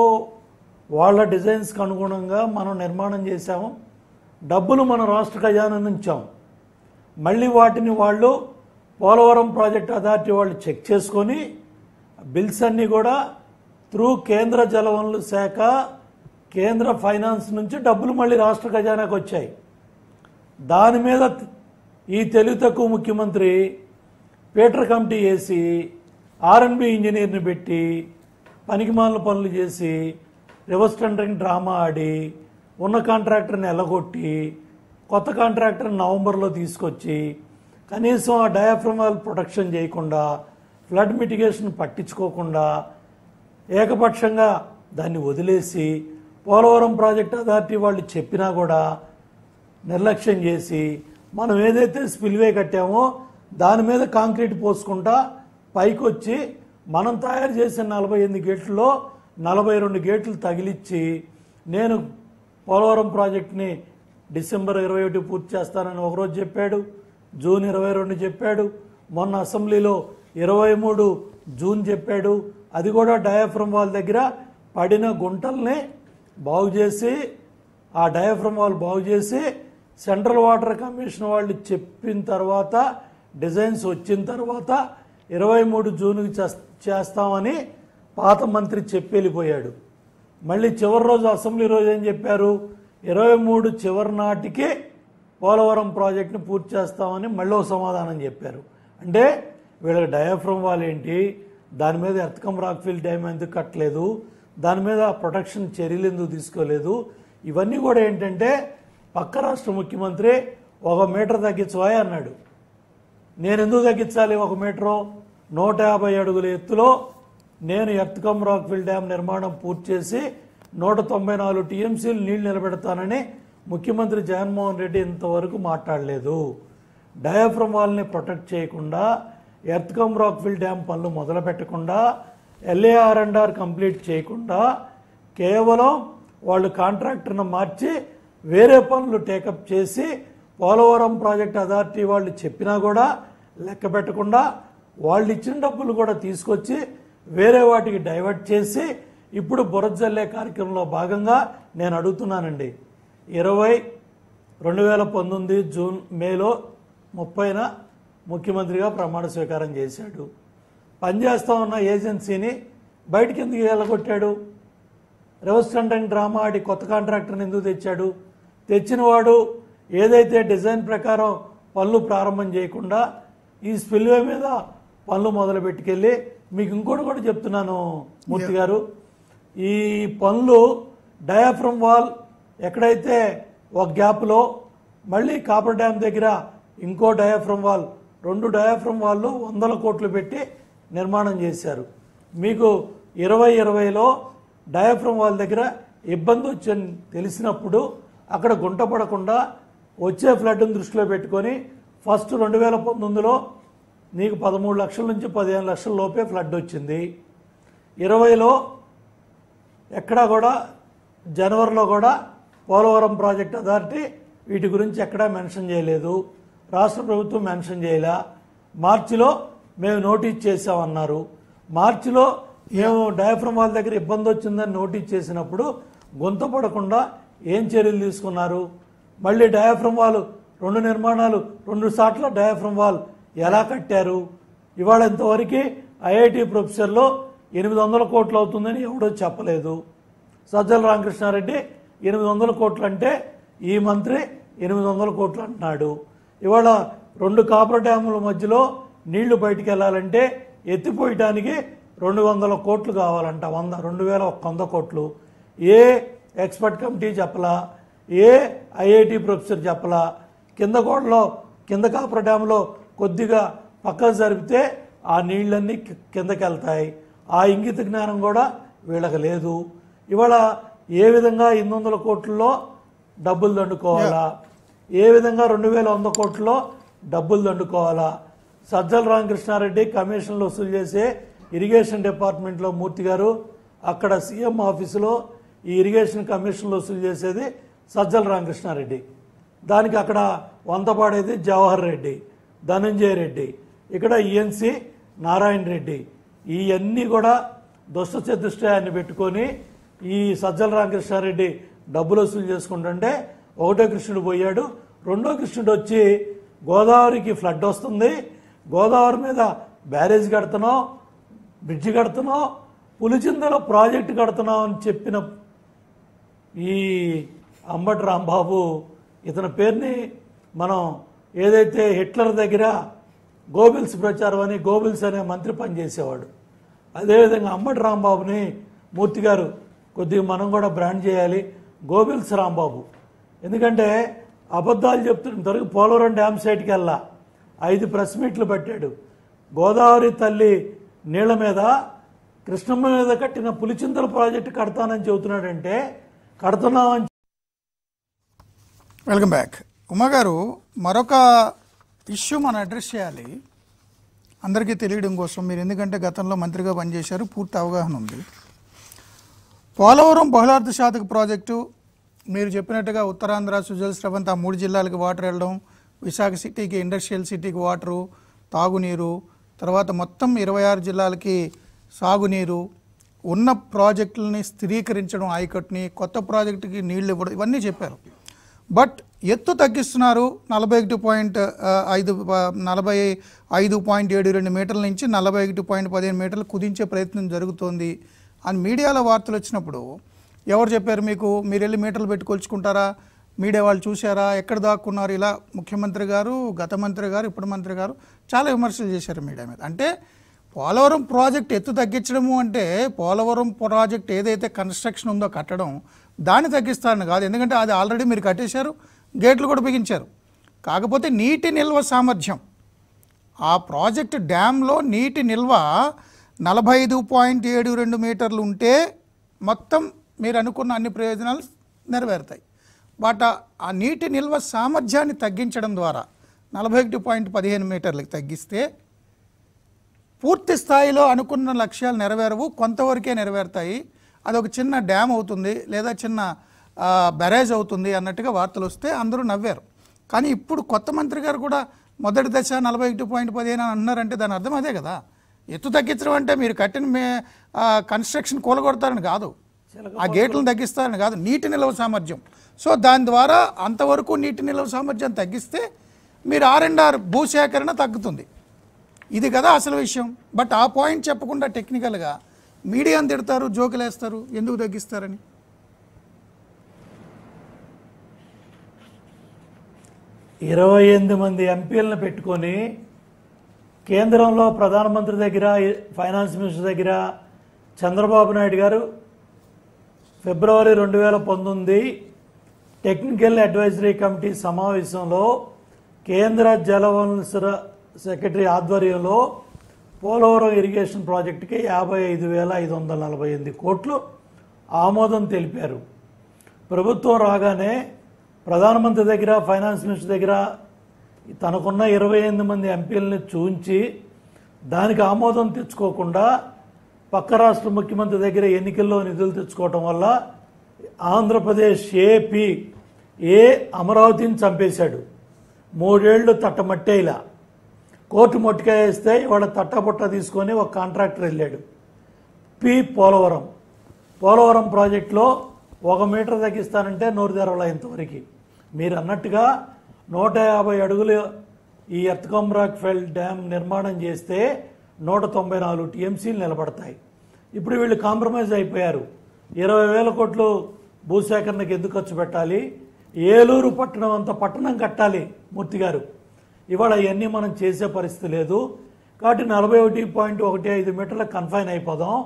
వాళ్ళ డిజైన్స్కి అనుగుణంగా మనం నిర్మాణం చేశాము. డబ్బులు మన రాష్ట్ర ఖజానా నుంచాం మళ్ళీ వాటిని వాళ్ళు పోలవరం ప్రాజెక్ట్ అథారిటీ వాళ్ళు చెక్ చేసుకొని బిల్స్ అన్నీ కూడా త్రూ కేంద్ర జలవనరుల శాఖ కేంద్ర ఫైనాన్స్ నుంచి డబ్బులు మళ్ళీ రాష్ట్ర ఖజానాకు వచ్చాయి. దాని మీద ఈ తెలివి తక్కువ ముఖ్యమంత్రి పీటర్ కమిటీ వేసి ఆర్ఎన్బి ఇంజనీర్ని పెట్టి పనికిమాల పనులు చేసి రివర్స్ టెండరింగ్ డ్రామా ఆడి ఉన్న కాంట్రాక్టర్ని ఎలగొట్టి కొత్త కాంట్రాక్టర్ని నవంబర్లో తీసుకొచ్చి కనీసం ఆ డయాఫ్రమాల్ ప్రొటెక్షన్ చేయకుండా ఫ్లడ్ మిటిగేషన్ పట్టించుకోకుండా ఏకపక్షంగా దాన్ని వదిలేసి పోలవరం ప్రాజెక్ట్ అథారిటీ వాళ్ళు చెప్పినా కూడా నిర్లక్ష్యం చేసి మనం ఏదైతే స్పిల్వే కట్టామో దాని మీద కాంక్రీట్ పోసుకుంటా పైకి వచ్చి మనం తయారు చేసిన నలభై ఎనిమిది గేట్లలో నలభై రెండు గేట్లు తగిలిచ్చి నేను పోలవరం ప్రాజెక్ట్ని డిసెంబర్ ఇరవై ఒకటి పూర్తి చేస్తానని ఒకరోజు చెప్పాడు జూన్ ఇరవై రెండు చెప్పాడు మొన్న అసెంబ్లీలో ఇరవై మూడు జూన్ చెప్పాడు. అది కూడా డయాఫ్రమ్ వాళ్ళ దగ్గర పడిన గుంటల్ని బాగు చేసి ఆ డయాఫ్రమ్ వాల్ బాగు చేసి సెంట్రల్ వాటర్ కమిషన్ వాళ్ళు చెప్పిన తర్వాత డిజైన్స్ వచ్చిన తర్వాత ఇరవై మూడు జూన్కి చేస్- చేస్తామని పాత మంత్రి చెప్పి వెళ్ళిపోయాడు. మళ్ళీ చివరి రోజు అసెంబ్లీ రోజు ఏం చెప్పారు? ఇరవై మూడు చివరి నాటికి పోలవరం ప్రాజెక్ట్ని పూర్తి చేస్తామని మళ్ళీ ఒక సమాధానం చెప్పారు. అంటే వీళ్ళకి డయాఫ్రమ్ వాల్ ఏంటి? దాని మీద ఎర్తకం రాక్ఫిల్ డ్యామ్ ఎందుకు కట్టలేదు? దాని మీద ప్రొటెక్షన్ చర్యలు ఎందుకు తీసుకోలేదు? ఇవన్నీ కూడా ఏంటంటే పక్క రాష్ట్ర ముఖ్యమంత్రి ఒక మీటర్ తగ్గించవాయి అన్నాడు. నేను ఎందుకు తగ్గించాలి ఒక మీటరు? నూట యాభై అడుగుల ఎత్తులో నేను ఎర్త్కమ్ రాక్ఫిల్ డ్యామ్ నిర్మాణం పూర్తి చేసి నూట తొంభై నాలుగు టీఎంసీలు నీళ్ళు నిలబెడతానని ముఖ్యమంత్రి జగన్మోహన్ రెడ్డి ఇంతవరకు మాట్లాడలేదు. డయాఫ్రమ్ వాల్ని ప్రొటెక్ట్ చేయకుండా ఎర్త్కమ్ రాక్ఫిల్ డ్యామ్ పనులు మొదలు పెట్టకుండా ఎల్ఏఆర్ఎండ్ఆర్ కంప్లీట్ చేయకుండా కేవలం వాళ్ళు కాంట్రాక్టర్ను మార్చి వేరే పనులు టేకప్ చేసి పోలవరం ప్రాజెక్ట్ అథారిటీ వాళ్ళు చెప్పినా కూడా లెక్క పెట్టకుండా వాళ్ళు ఇచ్చిన డబ్బులు కూడా తీసుకొచ్చి వేరే వాటికి డైవర్ట్ చేసి ఇప్పుడు బురద జల్లే కార్యక్రమంలో భాగంగా నేను అడుగుతున్నానండి. ఇరవై రెండు వేల పంతొమ్మిది జూన్ మేలో ముప్పైన ముఖ్యమంత్రిగా ప్రమాణ స్వీకారం చేశాడు. పనిచేస్తా ఉన్న ఏజెన్సీని బయటికి ఎందుకు వెళ్ళగొట్టాడు? రివర్స్ టెండరింగ్ డ్రామా ఆడి కొత్త కాంట్రాక్టర్ని ఎందుకు తెచ్చాడు? తెచ్చిన వాడు ఏదైతే డిజైన్ ప్రకారం పనులు ప్రారంభం చేయకుండా ఈ స్పిల్వే మీద పనులు మొదలు పెట్టుకెళ్ళి మీకు ఇంకోటి కూడా చెప్తున్నాను మూర్తి గారు. ఈ పనులు డయాఫ్రమ్ వాల్ ఎక్కడైతే ఒక గ్యాప్లో మళ్ళీ కాపర్ డ్యామ్ దగ్గర ఇంకో డయాఫ్రమ్ వాల్ రెండు డయాఫ్రమ్ వాల్లో వందల కోట్లు పెట్టి నిర్మాణం చేశారు. మీకు ఇరవై ఇరవైలో డయాఫ్రమ్ వాళ్ళ దగ్గర ఇబ్బంది వచ్చని తెలిసినప్పుడు అక్కడ గుంట పడకుండా వచ్చే ఫ్లడ్ని దృష్టిలో పెట్టుకొని ఫస్ట్ రెండు వేల పంతొమ్మిదిలో నీకు పదమూడు లక్షల నుంచి పదిహేను లక్షల లోపే ఫ్లడ్ వచ్చింది. ఇరవైలో ఎక్కడా కూడా జనవరిలో కూడా పోలవరం ప్రాజెక్ట్ అథారిటీ వీటి గురించి ఎక్కడా మెన్షన్ చేయలేదు. రాష్ట్ర ప్రభుత్వం మెన్షన్ చేయలే. మార్చిలో మేము నోటీస్ చేసామన్నారు మార్చిలో మేము డయాఫ్రమ్ వాళ్ళ దగ్గర ఇబ్బంది వచ్చిందని నోటీస్ చేసినప్పుడు గొంత పడకుండా ఏం చర్యలు తీసుకున్నారు? మళ్ళీ డయాఫ్రమ్ వాల్ రెండు నిర్మాణాలు రెండు సార్ల డయాఫ్రమ్ వాల్ ఎలా కట్టారు? ఇవాళ ఇంతవరకు ఐఐటి ప్రొఫెసర్లో ఎనిమిది వందల కోట్లు అవుతుందని ఎవడో చెప్పలేదు. సజ్జల రామకృష్ణారెడ్డి ఎనిమిది వందల కోట్లు అంటే ఈ మంత్రి ఎనిమిది వందల కోట్లు అంటున్నాడు. ఇవాళ రెండు కాపర్ డ్యాముల మధ్యలో నీళ్ళు బయటికి వెళ్ళాలంటే ఎత్తిపోయటానికి రెండు వందల కోట్లు కావాలంట. వంద రెండు వేల వంద కోట్లు. ఏ ఎక్స్పర్ట్ కమిటీ చెప్పలా? ఏ ఐఐటి ప్రొఫెసర్ చెప్పలా? కింద కోటలో కింద కాపుర డ్యామ్లో కొద్దిగా పక్కకు జరిపితే ఆ నీళ్ళన్నీ కిందకి వెళ్తాయి ఆ ఇంగిత జ్ఞానం కూడా వీళ్ళకి లేదు. ఇవాళ ఏ విధంగా ఎనిమిది వందల కోట్లలో డబ్బులు దండుకోవాలా? ఏ విధంగా రెండు వేల వంద కోట్లలో డబ్బులు దండుకోవాలా? సజ్జల రామకృష్ణారెడ్డి కమిషన్లు వసూలు చేసే ఇరిగేషన్ డిపార్ట్మెంట్లో మూర్తి గారు. అక్కడ సీఎం ఆఫీసులో ఈ ఇరిగేషన్ కమిషన్లు వసూలు చేసేది సజ్జల రామకృష్ణారెడ్డి. దానికి అక్కడ వంత పాడేది జవహర్ రెడ్డి ధనంజయ రెడ్డి ఇక్కడ ఈఎన్సి నారాయణ రెడ్డి. ఇవన్నీ కూడా దుష్ట చతుష్టయాన్ని పెట్టుకొని ఈ సజ్జల రామకృష్ణారెడ్డి డబ్బులు వసూలు చేసుకుంటుంటే ఒకటో కృష్ణుడు పోయాడు. రెండో కృష్ణుడు వచ్చి గోదావరికి ఫ్లడ్ వస్తుంది. గోదావరి మీద బ్యారేజ్ కడుతున్నాం బ్రిడ్జ్ కడుతున్నాం పులిచిందలో ప్రాజెక్టు కడుతున్నాం అని చెప్పిన ఈ అంబటి రాంబాబు ఇతని పేరుని మనం ఏదైతే హిట్లర్ దగ్గర గోబిల్స్ ప్రచారం అని గోబిల్స్ అనే మంత్రి పనిచేసేవాడు. అదేవిధంగా అంబటి రాంబాబుని మూర్తి గారు కొద్దిగా మనం కూడా బ్రాండ్ చేయాలి గోబిల్స్ రాంబాబు. ఎందుకంటే అబద్ధాలు చెప్తున్న ఇంతవరకు పోలవరం డ్యామ్ సైట్కి వెళ్ళా. ఐదు ప్రెస్ మీట్లు పెట్టాడు. గోదావరి తల్లి నీళ్ళ మీద కృష్ణమ్మ మీద కట్టిన పులిచింతల ప్రాజెక్టు కడతానని చెబుతున్నాడంటే కడుతున్నామని వెల్కమ్ బ్యాక్. ఉమాగారు మరొక ఇష్యూ మనం అడ్రస్ చేయాలి. అందరికీ తెలియడం కోసం మీరు ఎందుకంటే గతంలో మంత్రిగా పనిచేశారు పూర్తి అవగాహన ఉంది. పోలవరం బహుళార్థ శాతక ప్రాజెక్టు మీరు చెప్పినట్టుగా ఉత్తరాంధ్ర సుజల్ స్రవంత్ ఆ మూడు జిల్లాలకు వాటర్ వెళ్ళడం విశాఖ సిటీకి ఇండస్ట్రియల్ సిటీకి వాటరు తాగునీరు తర్వాత మొత్తం ఇరవై ఆరు జిల్లాలకి సాగునీరు ఉన్న ప్రాజెక్టులని స్థిరీకరించడం ఆయకట్టుని కొత్త ప్రాజెక్టుకి నీళ్ళు ఇవ్వడం ఇవన్నీ చెప్పారు. బట్ ఎత్తు తగ్గిస్తున్నారు. నలభై ఒకటి పాయింట్ ఐదు నలభై ఐదు పాయింట్ ఏడు రెండు మీటర్ల నుంచి నలభై ఒకటి పాయింట్ పదిహేను మీటర్లు కుదించే ప్రయత్నం జరుగుతోంది అని మీడియాలో వార్తలు వచ్చినప్పుడు ఎవరు చెప్పారు మీకు? మీరు వెళ్ళి మీటర్లు పెట్టుకొల్చుకుంటారా? మీడియా వాళ్ళు చూశారా? ఎక్కడ దాక్కున్నారు? ఇలా ముఖ్యమంత్రి గారు గత మంత్రి గారు ఇప్పుడు మంత్రి గారు చాలా విమర్శలు చేశారు మీడియా మీద. అంటే పోలవరం ప్రాజెక్ట్ ఎత్తు తగ్గించడము అంటే పోలవరం ప్రాజెక్ట్ ఏదైతే కన్స్ట్రక్షన్ ఉందో కట్టడం దాన్ని తగ్గిస్తారని కాదు. ఎందుకంటే అది ఆల్రెడీ మీరు కట్టేశారు గేట్లు కూడా బిగించారు. కాకపోతే నీటి నిల్వ సామర్థ్యం. ఆ ప్రాజెక్ట్ డ్యాంలో నీటి నిల్వ నలభై ఐదు పాయింట్ ఏడు రెండు మీటర్లు ఉంటే మొత్తం మీరు అనుకున్న అన్ని ప్రయోజనాలు నెరవేరుతాయి. బట్ ఆ- నీటి నిల్వ సామర్థ్యాన్ని తగ్గించడం ద్వారా నలభై ఒకటి పాయింట్ పదిహేను మీటర్లకు తగ్గిస్తే పూర్తి స్థాయిలో అనుకున్న లక్ష్యాలు నెరవేరవు కొంతవరకే నెరవేరుతాయి. అది ఒక చిన్న డ్యామ్ అవుతుంది లేదా చిన్న బ్యారేజ్ అవుతుంది అన్నట్టుగా వార్తలు వస్తే అందరూ నవ్వారు. కానీ ఇప్పుడు కొత్త మంత్రి గారు కూడా మొదటి దశ నలభై ఒకటి పాయింట్ పదిహేను అని అన్నారంటే దాని అర్థం అదే కదా. ఎత్తు తగ్గించడం అంటే మీరు కట్టిన మే కన్స్ట్రక్షన్ కూలగొడతారని కాదు. ఆ గేట్లను తగ్గిస్తారని కాదు నీటి నిల్వ సామర్థ్యం. సో దాని ద్వారా అంతవరకు నీటి నిల్వ సామర్థ్యం తగ్గిస్తే మీరు ఆర్ అండ్ ఆర్ భూసేకరణ తగ్గుతుంది. ఇది కదా అసలు విషయం. బట్ ఆ పాయింట్ చెప్పకుండా టెక్నికల్గా మీడియాని తిడతారు జోకులు వేస్తారు ఎందుకు తగ్గిస్తారని? ఇరవై ఎనిమిది మంది ఎంపీలను పెట్టుకొని కేంద్రంలో ప్రధానమంత్రి దగ్గర ఫైనాన్స్ మినిస్టర్ దగ్గర చంద్రబాబు నాయుడు గారు ఫిబ్రవరి రెండు వేల పంతొమ్మిది టెక్నికల్ అడ్వైజరీ కమిటీ సమావేశంలో కేంద్ర జలవనరుల సెక్రటరీ ఆధ్వర్యంలో పోలవరం ఇరిగేషన్ ప్రాజెక్టుకి యాభై ఐదు వేల ఐదు వందల నలభై ఎనిమిది కోట్లు ఆమోదం తెలిపారు. ప్రభుత్వం రాగానే ప్రధానమంత్రి దగ్గర ఫైనాన్స్ మినిస్టర్ దగ్గర తనకున్న ఇరవై ఎనిమిది మంది ఎంపీలని చూంచి దానికి ఆమోదం తెచ్చుకోకుండా పక్క రాష్ట్ర ముఖ్యమంత్రి దగ్గర ఎన్నికల్లో నిధులు తెచ్చుకోవటం వల్ల ఆంధ్రప్రదేశ్ ఏపీ ఏ అమరావతిని చంపేశాడు. మూడేళ్ళు తట్టమట్టేలా కోర్టు మొట్టికేస్తే ఇవాళ తట్టబుట్ట తీసుకొని ఒక కాంట్రాక్టర్ వెళ్ళాడు. పి. పోలవరం. పోలవరం ప్రాజెక్టులో ఒక మీటర్ తగ్గిస్తానంటే నూరు తెరవల ఇంతవరకు మీరు అన్నట్టుగా నూట యాభై అడుగులు ఈ ఎర్త్కొమ్రాక్ ఫెల్ డ్యామ్ నిర్మాణం చేస్తే నూట తొంభై నాలుగు టీఎంసీలు నిలబడతాయి. ఇప్పుడు వీళ్ళు కాంప్రమైజ్ అయిపోయారు. ఇరవై వేల కోట్లు భూసేకరణకు ఎందుకు ఖర్చు పెట్టాలి? ఏలూరు పట్టణం అంత పట్టణం కట్టాలి మూర్తి గారు. ఇవాళ అవన్నీ మనం చేసే పరిస్థితి లేదు. కాబట్టి నలభై ఒకటి పాయింట్ ఒకటి ఐదు మీటర్లకు కన్ఫైన్ అయిపోదాం.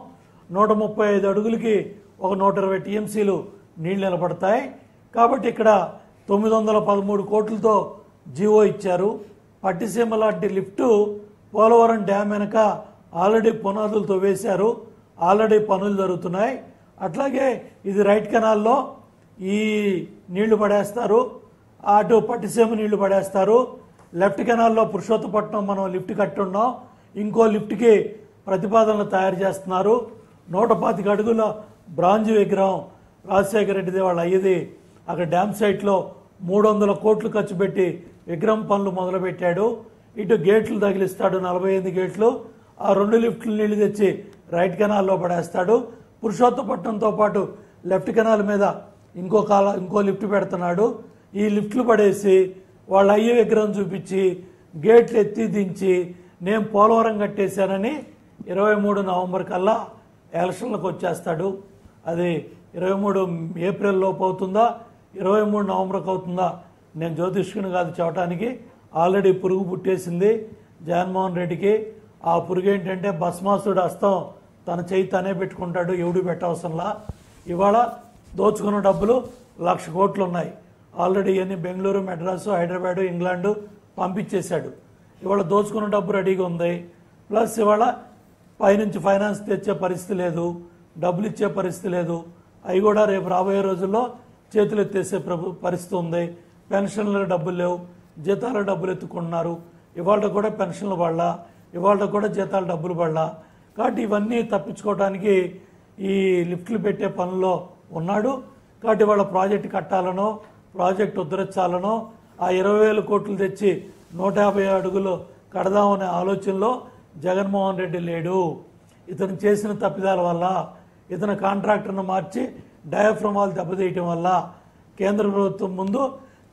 నూట ముప్పై ఐదు అడుగులకి ఒక నూట ఇరవై టీఎంసీలు నీళ్ళు నిలబడతాయి. కాబట్టి ఇక్కడ తొమ్మిది వందల పదమూడు కోట్లతో జీవో ఇచ్చారు. పట్టిసీమ లాంటి లిఫ్టు పోలవరం డ్యామ్ వెనక ఆల్రెడీ పునాదులతో వేశారు. ఆల్రెడీ పనులు జరుగుతున్నాయి. అట్లాగే ఇది రైట్ కెనాల్లో ఈ నీళ్ళు పడేస్తారు. అటు పట్టిసీమ నీళ్ళు పడేస్తారు. లెఫ్ట్ కెనాల్లో పురుషోత్తపట్నం మనం లిఫ్ట్ కట్టున్నాం. ఇంకో లిఫ్ట్కి ప్రతిపాదనలు తయారు చేస్తున్నారు. నూట పాతిక అడుగుల బ్రాంజ్ విగ్రహం రాజశేఖర రెడ్డిది వాళ్ళ అయ్యది. అక్కడ డ్యామ్ సైట్లో మూడు వందల కోట్లు ఖర్చు పెట్టి విగ్రహం పనులు మొదలుపెట్టాడు. ఇటు గేట్లు తగిలిస్తాడు నలభై ఎనిమిది గేట్లు. ఆ రెండు లిఫ్ట్లు నీళ్ళు తెచ్చి రైట్ కెనాల్లో పడేస్తాడు. పురుషోత్తపట్నంతో పాటు లెఫ్ట్ కెనాల్ మీద ఇంకో కాల ఇంకో లిఫ్ట్ పెడుతున్నాడు. ఈ లిఫ్ట్లు పడేసి వాళ్ళ అయ్య విగ్రహం చూపించి గేట్లు ఎత్తి దించి నేను పోలవరం కట్టేశానని ఇరవై మూడు నవంబర్ కల్లా ఎలక్షన్లకు వచ్చేస్తాడు. అది ఇరవై మూడు ఏప్రిల్ లోపు అవుతుందా? ఇరవై మూడు నవంబర్కి అవుతుందా? నేను జ్యోతిష్కుని కాదు చెప్పడానికి ఆల్రెడీ పురుగు పుట్టేసింది. జగన్మోహన్ రెడ్డికి ఆ పురుగు ఏంటంటే భస్మాసుడు హస్తం తన చేయి తనే పెట్టుకుంటాడు ఎవడు పెట్టవసరంలా. ఇవాళ దోచుకున్న డబ్బులు లక్ష కోట్లు ఉన్నాయి ఆల్రెడీ ఇవన్నీ బెంగళూరు మెడ్రాసు హైదరాబాదు ఇంగ్లాండు పంపించేశాడు. ఇవాళ దోచుకున్న డబ్బు రెడీగా ఉంది. ప్లస్ ఇవాళ పైనుంచి ఫైనాన్స్ తెచ్చే పరిస్థితి లేదు డబ్బులు ఇచ్చే పరిస్థితి లేదు. అవి కూడా రేపు రాబోయే రోజుల్లో చేతులు ఎత్తేసే ప్రభు పరిస్థితి ఉంది. పెన్షన్లు డబ్బులు లేవు. జీతాల డబ్బులు ఎత్తుకుంటున్నారు. ఇవాళ కూడా పెన్షన్లు పడలా ఇవాళ కూడా జీతాల డబ్బులు పడలా. కాబట్టి ఇవన్నీ తప్పించుకోవడానికి ఈ లిఫ్ట్లు పెట్టే పనుల్లో ఉన్నాడు. కాబట్టి వాళ్ళ ప్రాజెక్టు కట్టాలనో ప్రాజెక్టు ఉద్ధరించాలనో ఆ ఇరవై వేల కోట్లు తెచ్చి నూట యాభై అడుగులు కడదామనే ఆలోచనలో జగన్మోహన్ రెడ్డి లేడు. ఇతను చేసిన తప్పిదాల వల్ల ఇతను కాంట్రాక్టర్ను మార్చి డయాఫ్రమాలు దెబ్బతీయటం వల్ల కేంద్ర ప్రభుత్వం ముందు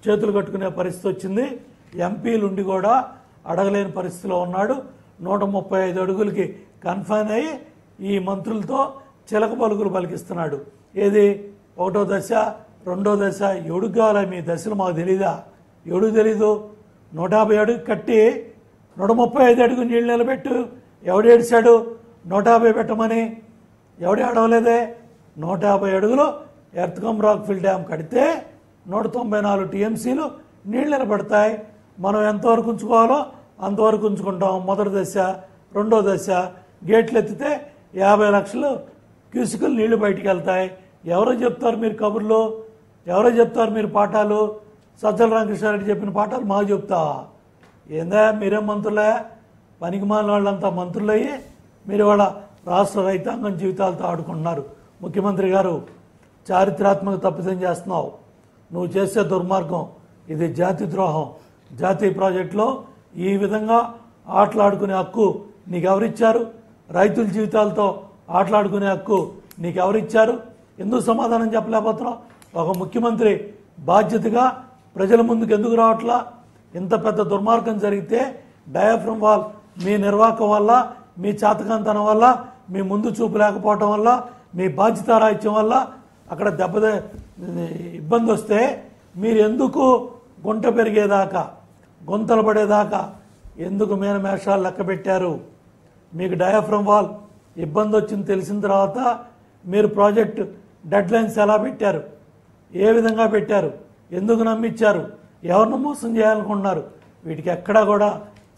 చేతులు కట్టుకునే పరిస్థితి వచ్చింది. ఎంపీలు ఉండి కూడా అడగలేని పరిస్థితిలో ఉన్నాడు. నూట ముప్పై ఐదు అడుగులకి కన్ఫైన్ అయ్యి ఈ మంత్రులతో చిలక పలుకులు పలికిస్తున్నాడు. ఏది? ఒకటో దశ రెండో దశ ఎడుగు కావాలా మీ దశలు మాకు తెలీదా? ఎవడికి తెలీదు. నూట యాభై అడుగు కట్టి నూట ముప్పై ఐదు అడుగు నీళ్ళు నిలబెట్టు. ఎవడు ఏడిశాడు నూట యాభై పెట్టమని. ఎవడే అడవలేదే నూట యాభై అడుగులు ఎర్త్కమ్ రాక్ఫిల్ డ్యామ్ కడితే నూట తొంభై నాలుగు టీఎంసీలు నీళ్ళు నిలబడతాయి. మనం ఎంతవరకు ఉంచుకోవాలో అంతవరకు ఉంచుకుంటాం. మొదటి దశ రెండో దశ గేట్లు ఎత్తితే యాభై లక్షలు క్యూసికల్ నీళ్ళు బయటికి వెళ్తాయి. ఎవరో చెప్తారు మీరు కబుర్లు? ఎవరో చెప్తారు మీరు పాఠాలు? సజ్జల రామకృష్ణారెడ్డి చెప్పిన పాఠాలు మాకు చెప్తా. ఏందా మీరేం మంత్రులే? పనికి మాలిన వాళ్ళంతా మంత్రులయ్యి మీరు వాళ్ళ రాష్ట్ర రైతాంగం జీవితాలతో ఆడుకుంటున్నారు. ముఖ్యమంత్రి గారు చారిత్రాత్మక తప్పిదం చేస్తున్నావు. నువ్వు చేసే దుర్మార్గం ఇది జాతి ద్రోహం. జాతీయ ప్రాజెక్టులో ఈ విధంగా ఆటలాడుకునే హక్కు నీకు ఎవరిచ్చారు రైతుల జీవితాలతో ఆటలాడుకునే హక్కు నీకు ఎవరిచ్చారు ఎందుకు సమాధానం చెప్పలేకపోతున్నావు? ఒక ముఖ్యమంత్రి బాధ్యతగా ప్రజల ముందుకు ఎందుకు రావట్లా? ఇంత పెద్ద దుర్మార్గం జరిగితే డయాఫ్రమ్ వాల్ మీ నిర్వాహకం వల్ల మీ చాతకంతనం వల్ల మీ ముందు చూపు లేకపోవటం వల్ల మీ బాధ్యతారాహిత్యం వల్ల అక్కడ దెబ్బ ఇబ్బంది వస్తే మీరు ఎందుకు గుంట పెరిగేదాకా గుంతలు పడేదాకా ఎందుకు మేనమేషాలు లెక్క పెట్టారు? మీకు డయాఫ్రమ్ వాల్ ఇబ్బంది వచ్చింది తెలిసిన తర్వాత మీరు ప్రాజెక్ట్ డెడ్ లైన్స్ ఎలా పెట్టారు? ఏ విధంగా పెట్టారు? ఎందుకు నమ్మించారు ఎవరిని మోసం చేయాలనుకుంటున్నారు? వీటికి ఎక్కడా కూడా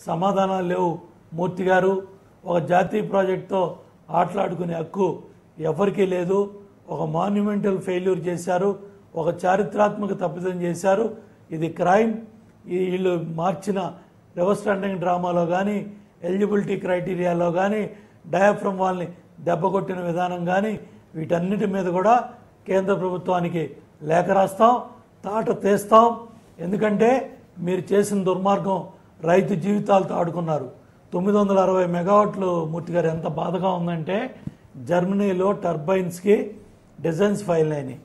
సమాధానాలు లేవు. మూర్తి గారు ఒక జాతీయ ప్రాజెక్టుతో ఆటలాడుకునే హక్కు ఎవరికీ లేదు. ఒక మాన్యుమెంటల్ ఫెయిల్యూర్ చేశారు ఒక చారిత్రాత్మక తప్పిదం చేశారు. ఇది క్రైమ్ వీళ్ళు మార్చిన రివర్స్ స్టాండింగ్ డ్రామాలో కానీ ఎలిజిబిలిటీ క్రైటీరియాలో కానీ డయాఫ్రమ్ వాల్ని దెబ్బ కొట్టిన విధానం కానీ వీటన్నిటి మీద కూడా కేంద్ర ప్రభుత్వానికి లేఖ రాస్తాం తాట తీస్తాం. ఎందుకంటే మీరు చేసిన దుర్మార్గం రైతు జీవితాలతో ఆడుకున్నారు. తొమ్మిది వందల అరవై మెగావాట్లు మూర్తి గారు ఎంత బాధగా ఉందంటే జర్మనీలో టర్బైన్స్కి డిజైన్స్ ఫైల్ అయినాయి.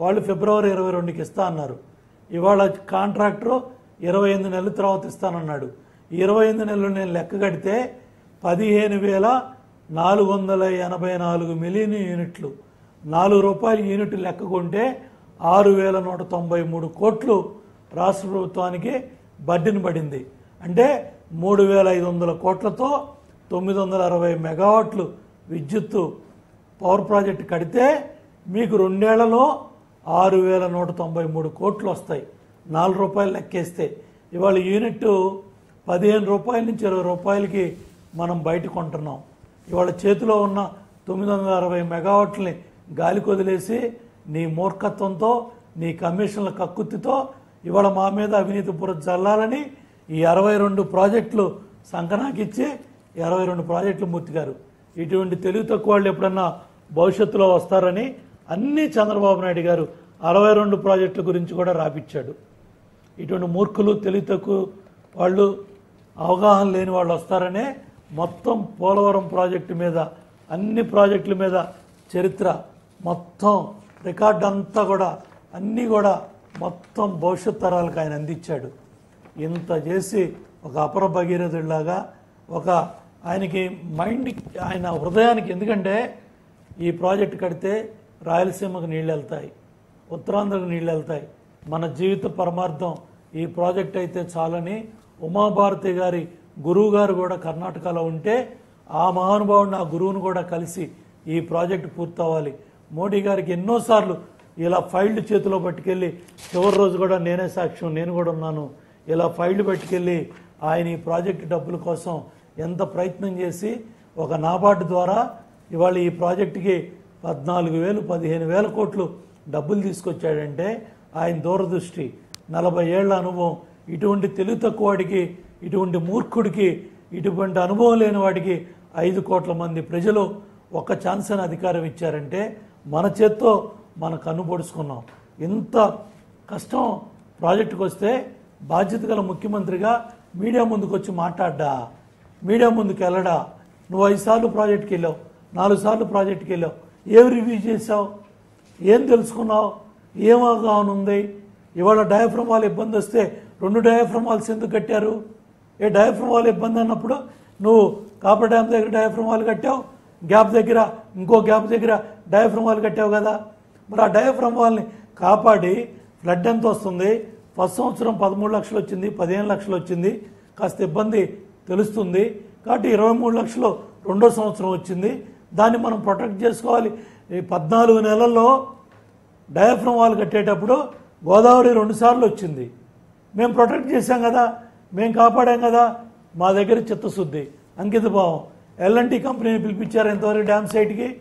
వాళ్ళు ఫిబ్రవరి ఇరవై రెండుకి ఇస్తా అన్నారు. ఇవాళ కాంట్రాక్టరు ఇరవై ఎనిమిది నెలల తర్వాత ఇస్తానన్నాడు. ఇరవై ఎనిమిది నెలలు నేను లెక్క కడితే పదిహేను వేల నాలుగు వందల ఎనభై నాలుగు మిలియన్ యూనిట్లు. నాలుగు రూపాయల యూనిట్ లెక్క కొంటే ఆరు వేల నూట తొంభై మూడు కోట్లు రాష్ట్ర ప్రభుత్వానికి బడ్డిని పడింది. అంటే మూడు వేల ఐదు వందల కోట్లతో తొమ్మిది వందల అరవై మెగావాట్లు విద్యుత్తు పవర్ ప్రాజెక్ట్ కడితే మీకు రెండేళ్ళలో ఆరు వేల నూట తొంభై మూడు కోట్లు వస్తాయి. నాలుగు రూపాయలు లెక్కేస్తే. ఇవాళ యూనిట్ పదిహేను రూపాయల నుంచి ఇరవై రూపాయలకి మనం బయట కొంటున్నాం. ఇవాళ చేతిలో ఉన్న తొమ్మిది వందల అరవై మెగావాట్లని గాలి కొదిలేసి నీ మూర్ఖత్వంతో నీ కమిషన్ల కక్కుత్తితో ఇవాళ మా మీద అవినీతి బురద చల్లాలని ఈ అరవై రెండు ప్రాజెక్టులు సంకనాకిచ్చి ఇరవై రెండు ప్రాజెక్టులు మూర్తిగారు. ఇటువంటి తెలివి తక్కువ వాళ్ళు ఎప్పుడన్నా భవిష్యత్తులో వస్తారని అన్నీ చంద్రబాబు నాయుడు గారు అరవై రెండు ప్రాజెక్టుల గురించి కూడా రాపిచ్చాడు. ఇటువంటి మూర్ఖులు తెలివితకు వాళ్ళు అవగాహన లేని వాళ్ళు వస్తారనే మొత్తం పోలవరం ప్రాజెక్టు మీద అన్ని ప్రాజెక్టుల మీద చరిత్ర మొత్తం రికార్డ్ అంతా కూడా అన్నీ కూడా మొత్తం భవిష్యత్ తరాలకు ఆయన అందించాడు. ఇంత చేసి ఒక అపర భగీరథుడిలాగా ఒక ఆయనకి మైండ్ ఆయన హృదయానికి ఎందుకంటే ఈ ప్రాజెక్ట్ కడితే రాయలసీమకు నీళ్ళు వెళ్తాయి ఉత్తరాంధ్రకు నీళ్ళు వెళ్తాయి మన జీవిత పరమార్థం ఈ ప్రాజెక్ట్ అయితే చాలని ఉమాభారతి గారి గురువు గారు కూడా కర్ణాటకలో ఉంటే ఆ మహానుభావుని ఆ గురువును కూడా కలిసి ఈ ప్రాజెక్టు పూర్తవ్వాలి. మోడీ గారికి ఎన్నోసార్లు ఇలా ఫైల్డ్ చేతిలో పట్టుకెళ్ళి చివరి రోజు కూడా నేనే సాక్ష్యం నేను కూడా ఉన్నాను. ఇలా ఫైల్డ్ పట్టుకెళ్ళి ఆయన ఈ ప్రాజెక్టు డబ్బుల కోసం ఎంత ప్రయత్నం చేసి ఒక నాబార్డు ద్వారా ఇవాళ ఈ ప్రాజెక్టుకి పద్నాలుగు వేలు పదిహేను వేల కోట్లు డబ్బులు తీసుకొచ్చాడంటే ఆయన దూరదృష్టి. నలభై ఏళ్ళ అనుభవం. ఇటువంటి తెలివి తక్కువడికి ఇటువంటి మూర్ఖుడికి ఇటువంటి అనుభవం లేని వాడికి ఐదు కోట్ల మంది ప్రజలు ఒక ఛాన్స్ అని అధికారం ఇచ్చారంటే మన చేత్తో మన కన్ను పొడుచుకున్నాం. ఇంత కష్టం ప్రాజెక్టుకు వస్తే బాధ్యత గల ముఖ్యమంత్రిగా మీడియా ముందుకు వచ్చి మాట్లాడ్డా? మీడియా ముందుకు వెళ్ళడా నువ్వు ఐదు సార్లు ప్రాజెక్ట్కి వెళ్ళావు నాలుగు సార్లు ప్రాజెక్ట్కి వెళ్ళావు ఏం రివ్యూ చేసావు ఏం తెలుసుకున్నావు? ఏం అవగాహన ఉంది? ఇవాళ డయాఫ్రమాల్ ఇబ్బంది వస్తే రెండు డయాఫ్రమాల్స్ ఎందుకు కట్టారు? ఏ డయాఫ్రమాల్ ఇబ్బంది అన్నప్పుడు నువ్వు కాపర్ డ్యామ్ దగ్గర డయాఫ్రమాల్ కట్టావు గ్యాప్ దగ్గర ఇంకో గ్యాప్ దగ్గర డయాఫ్రమాల్ కట్టావు కదా. మరి ఆ డయాఫ్రమాల్ని కాపాడి ఫ్లడ్ ఎంత వస్తుంది? ఫస్ట్ సంవత్సరం పదమూడు లక్షలు వచ్చింది పదిహేను లక్షలు వచ్చింది కాస్త ఇబ్బంది తెలుస్తుంది. కాబట్టి ఇరవై మూడు లక్షలు రెండో సంవత్సరం వచ్చింది. దాన్ని మనం ప్రొటెక్ట్ చేసుకోవాలి. ఈ పద్నాలుగు నెలల్లో డయాఫ్రమ్ వాల్ కట్టేటప్పుడు గోదావరి రెండుసార్లు వచ్చింది. మేము ప్రొటెక్ట్ చేశాం కదా మేము కాపాడాం కదా మా దగ్గర చిత్తశుద్ధి అంకిత భావం. ఎల్ఎన్టీ కంపెనీని పిలిపించారా ఇంతవరకు డ్యామ్ సైట్కి?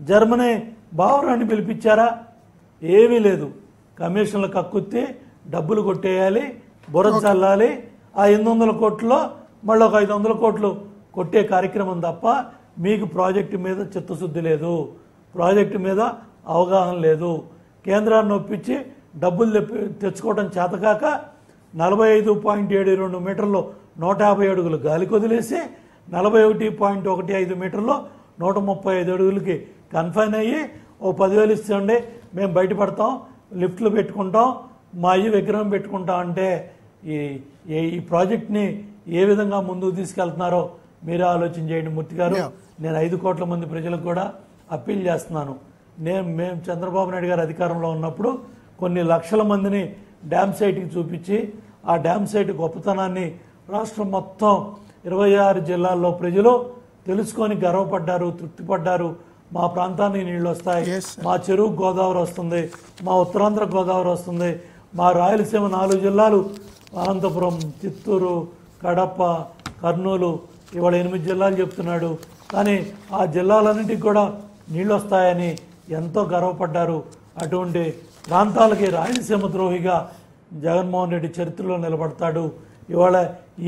జర్మనీ బావరాన్ని పిలిపించారా? ఏమీ లేదు. కమిషన్ల కక్కుత్తి డబ్బులు కొట్టేయాలి బుర్ర చల్లాలి. ఆ ఎనిమిది వందల కోట్లలో మళ్ళీ ఒక ఐదు వందల కోట్లు కొట్టే కార్యక్రమం తప్ప మీకు ప్రాజెక్టు మీద చిత్తశుద్ధి లేదు. ప్రాజెక్టు మీద అవగాహన లేదు. కేంద్రాన్ని ఒప్పించి డబ్బులు తెప్పి తెచ్చుకోవడం చేతకాక నలభై ఐదు పాయింట్ ఏడు రెండు మీటర్లు నూట యాభై అడుగులు గాలికి వదిలేసి నలభై ఒకటి పాయింట్ ఒకటి ఐదు మీటర్లు నూట ముప్పై ఐదు అడుగులకి కన్ఫైన్ అయ్యి ఓ పదివేలు ఇస్తుండే మేము బయటపడతాం. లిఫ్ట్లు పెట్టుకుంటాం. మా అయ్యి విగ్రహం పెట్టుకుంటాం అంటే ఈ- ఈ ప్రాజెక్ట్ని ఏ విధంగా ముందుకు తీసుకెళ్తున్నారో మీరే ఆలోచన చేయండి మూర్తి గారు. నేను ఐదు కోట్ల మంది ప్రజలకు కూడా అప్పీల్ చేస్తున్నాను. నేను మేము చంద్రబాబు నాయుడు గారు అధికారంలో ఉన్నప్పుడు కొన్ని లక్షల మందిని డ్యామ్ సైట్కి చూపించి ఆ డ్యామ్ సైట్ గొప్పతనాన్ని రాష్ట్రం మొత్తం ఇరవై ఆరు జిల్లాల్లో ప్రజలు తెలుసుకొని గర్వపడ్డారు తృప్తిపడ్డారు. మా ప్రాంతానికి నీళ్ళు వస్తాయి. మా చెరువు గోదావరి వస్తుంది. మా ఉత్తరాంధ్ర గోదావరి వస్తుంది. మా రాయలసీమ నాలుగు జిల్లాలు అనంతపురం చిత్తూరు కడప కర్నూలు ఇవాళ ఎనిమిది జిల్లాలు చెప్తున్నాడు. కానీ ఆ జిల్లాలన్నింటికి కూడా నీళ్ళు వస్తాయని ఎంతో గర్వపడ్డారు. అటువంటి ప్రాంతాలకి రాయలసీమ ద్రోహిగా జగన్మోహన్ రెడ్డి చరిత్రలో నిలబడతాడు. ఇవాళ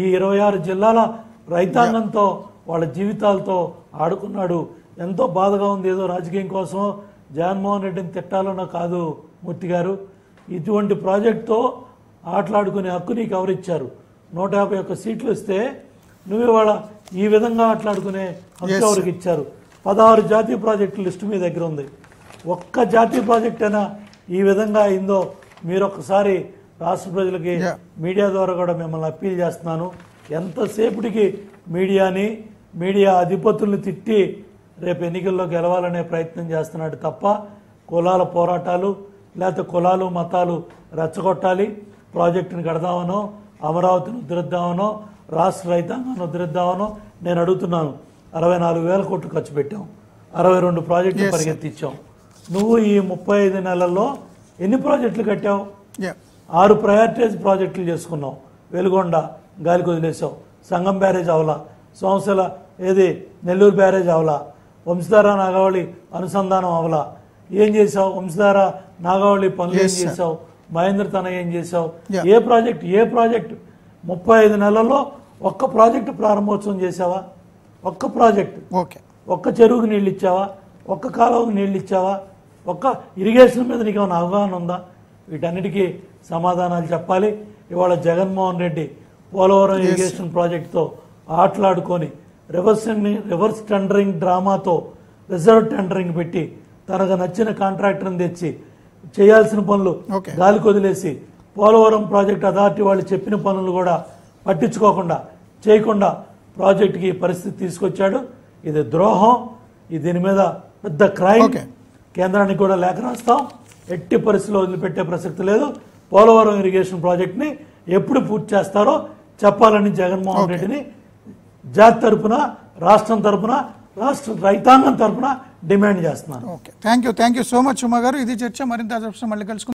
ఈ ఇరవై ఆరు జిల్లాల రైతాంగంతో వాళ్ళ జీవితాలతో ఆడుకున్నాడు. ఎంతో బాధగా ఉంది ఏదో రాజకీయం కోసం జగన్మోహన్ రెడ్డిని తిట్టాలనో కాదు మూర్తి గారు. ఇటువంటి ప్రాజెక్టుతో ఆటలాడుకునే హక్కు నీకు ఎవరిచ్చారు? నూట యాభై ఒక్క సీట్లు ఇస్తే నువ్వు ఇవాళ ఈ విధంగా ఆటలాడుకునే హక్కు ఎవరికి ఇచ్చారు? పదహారు జాతీయ ప్రాజెక్టుల లిస్టు మీ దగ్గర ఉంది. ఒక్క జాతీయ ప్రాజెక్ట్ అయినా ఈ విధంగా అయిందో మీరు ఒక్కసారి రాష్ట్ర ప్రజలకి. మీడియా ద్వారా కూడా మిమ్మల్ని అప్పీల్ చేస్తున్నాను. ఎంతసేపటికి మీడియాని మీడియా అధిపతుల్ని తిట్టి రేపు ఎన్నికల్లో గెలవాలనే ప్రయత్నం చేస్తున్నాడు తప్ప కులాల పోరాటాలు లేకపోతే కులాలు మతాలు రెచ్చగొట్టాలి. ప్రాజెక్టుని కడదామనో అమరావతిని ఉద్ధరిద్దామనో రాష్ట్ర రైతాంగాన్ని ఉద్ధరిద్దామనో నేను అడుగుతున్నాను. అరవై నాలుగు వేల కోట్లు ఖర్చు పెట్టాం. అరవై రెండు ప్రాజెక్టులు. పరిగెత్తించాం. నువ్వు ఈ ముప్పై ఐదు నెలల్లో ఎన్ని ప్రాజెక్టులు కట్టావు? ఆరు ప్రయారిటైజ్ ప్రాజెక్టులు చేసుకున్నాం వెలుగొండ గాలికి వదిలేసావు సంగం బ్యారేజ్ అవలా సోమశిల ఏది? నెల్లూరు బ్యారేజ్ అవలా వంశధార నాగావళి అనుసంధానం అవలా ఏం చేసావు వంశధార నాగావళి పనులు ఏం. చేసావు మహేంద్ర తన ఏం చేసావు. ఏ ప్రాజెక్ట్? ఏ ప్రాజెక్ట్? ముప్పై ఐదు నెలల్లో ఒక్క ప్రాజెక్టు ప్రారంభోత్సవం చేసావా ఒక్క ప్రాజెక్ట్. ఓకే. ఒక్క చెరువుకు నీళ్ళు ఇచ్చావా? ఒక్క కాలువకు నీళ్ళు ఇచ్చావా? ఒక్క ఇరిగేషన్ మీద నీకు ఏమైనా అవగాహన ఉందా? వీటన్నిటికీ సమాధానాలు చెప్పాలి. ఇవాళ జగన్మోహన్ రెడ్డి పోలవరం ఇరిగేషన్ ప్రాజెక్టుతో ఆటలాడుకొని రివర్స్ రివర్స్ టెండరింగ్ డ్రామాతో రిజర్వ్ టెండరింగ్ పెట్టి తనకు నచ్చిన కాంట్రాక్టర్ని తెచ్చి చేయాల్సిన పనులు. గాలికి వదిలేసి పోలవరం ప్రాజెక్ట్ అథారిటీ వాళ్ళు చెప్పిన పనులు కూడా పట్టించుకోకుండా చేయకుండా ప్రాజెక్టుకి పరిస్థితి తీసుకొచ్చాడు. ఇది ద్రోహం. ఇది దీని మీద పెద్ద క్రైమ్. కేంద్రానికి కూడా లేఖ రాస్తాం. ఎట్టి పరిస్థితుల్లో వదిలిపెట్టే ప్రసక్తి లేదు. పోలవరం ఇరిగేషన్ ప్రాజెక్ట్ని ఎప్పుడు పూర్తి చేస్తారో చెప్పాలని జగన్మోహన్. రెడ్డిని జాతి తరపున రాష్ట్రం తరపున రాష్ట్ర రైతాంగం తరపున డిమాండ్ చేస్తున్నాను. Okay. Thank you thank you so much Uma గారు. ఇది చర్చ. మరింత మళ్ళీ కలుసుకుందాం.